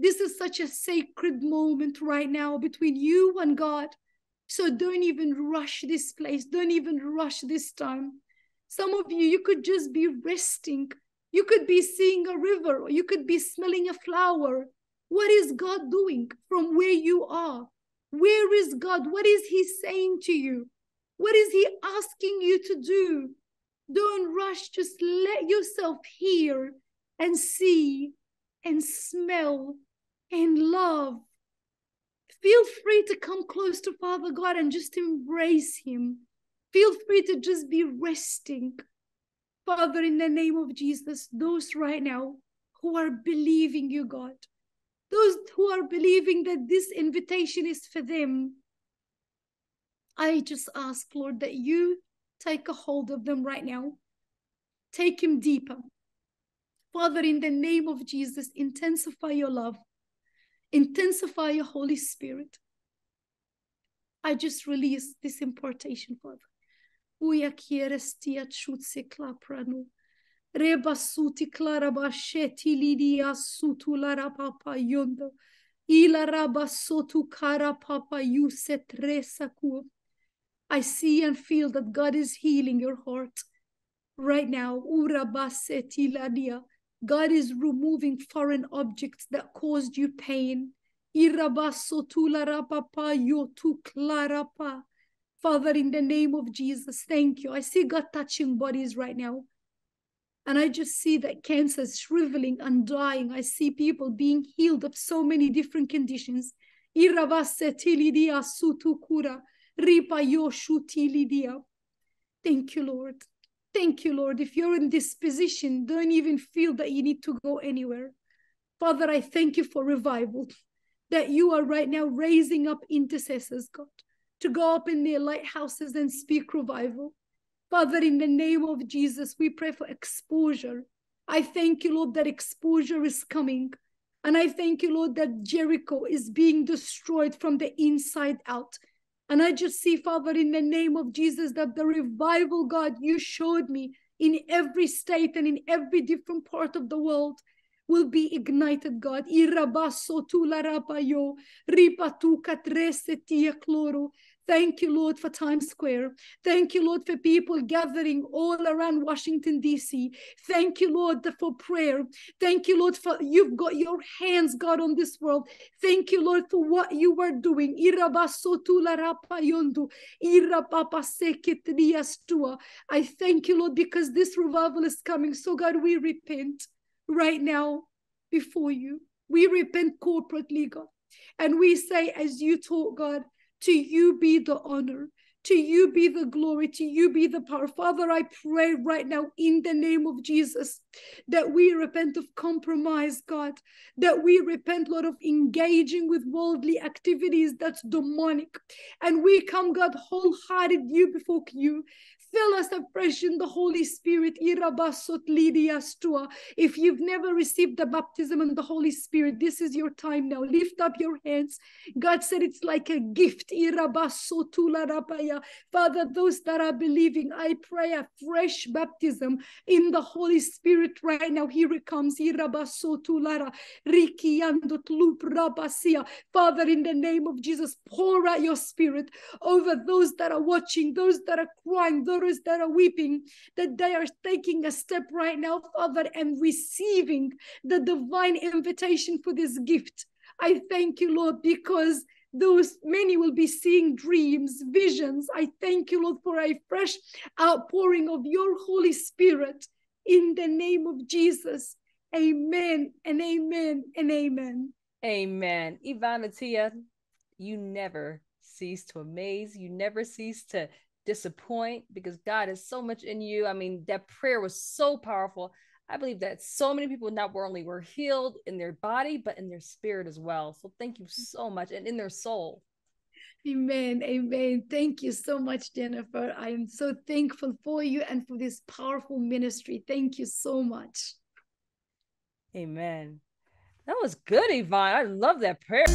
This is such a sacred moment right now between you and God. So don't even rush this place, don't even rush this time. Some of you, you could just be resting. You could be seeing a river, or you could be smelling a flower. What is God doing from where you are? Where is God? What is He saying to you? What is he asking you to do? Don't rush, just let yourself hear and see and smell and love. Feel free to come close to Father God and just embrace Him. Feel free to just be resting. Father, in the name of Jesus, those right now who are believing you, God, those who are believing that this invitation is for them, I just ask, Lord, that you take a hold of them right now. Take him deeper. Father, in the name of Jesus, intensify your love, intensify your Holy Spirit. I just release this importation, Father. Uia quieres tia chutse klapranu. Reba suti claraba sheti lidia sutu lara papa yondo. Ila raba sotu kara papa yuset resaku. I see and feel that God is healing your heart right now. God is removing foreign objects that caused you pain. Father, in the name of Jesus, thank you. I see God touching bodies right now. And I just see that cancer is shriveling and dying. I see people being healed of so many different conditions. Thank you, Lord. Thank you, Lord. If you're in this position, don't even feel that you need to go anywhere. Father, I thank you for revival, that you are right now raising up intercessors, God to go up in their lighthouses and speak revival. Father, in the name of Jesus, we pray for exposure. I thank you, Lord, that exposure is coming. And I thank you, Lord, that Jericho is being destroyed from the inside out. And I just see, Father, in the name of Jesus, that the revival, God, you showed me in every state and in every different part of the world will be ignited, God. Cloro. Thank you, Lord, for Times Square. Thank you, Lord, for people gathering all around Washington, D.C. Thank you, Lord, for prayer. Thank you, Lord, for you've got your hands, God, on this world. Thank you, Lord, for what you are doing. I thank you, Lord, because this revival is coming. So, God, we repent right now before you. We repent corporately, God. And we say, as you taught, God, to you be the honor. To you be the glory, to you be the power. Father, I pray right now in the name of Jesus that we repent of compromise, God, that we repent, Lord, of engaging with worldly activities that's demonic. And we come, God, wholehearted you before you, Fill us afresh in the Holy Spirit. If you've never received the baptism in the Holy Spirit, this is your time now. Lift up your hands. God said it's like a gift. Father, those that are believing, I pray a fresh baptism in the Holy Spirit right now. Here it comes. Father, in the name of Jesus, pour out your spirit over those that are watching, those that are crying, those daughters that are weeping, that they are taking a step right now, Father, and receiving the divine invitation for this gift. I thank you, Lord, because those many will be seeing dreams, visions. I thank you, Lord, for a fresh outpouring of your Holy Spirit in the name of Jesus. Amen and amen and amen. Amen. Yvon Attia, you never cease to amaze. You never cease to disappoint because God is so much in you. I mean, that prayer was so powerful. I believe that so many people not only were healed in their body, but in their spirit as well. So thank you mm. so much and in their soul. Amen. Amen. Thank you so much, Jennifer. I am so thankful for you and for this powerful ministry. Thank you so much. Amen. That was good, Yvon. I love that prayer.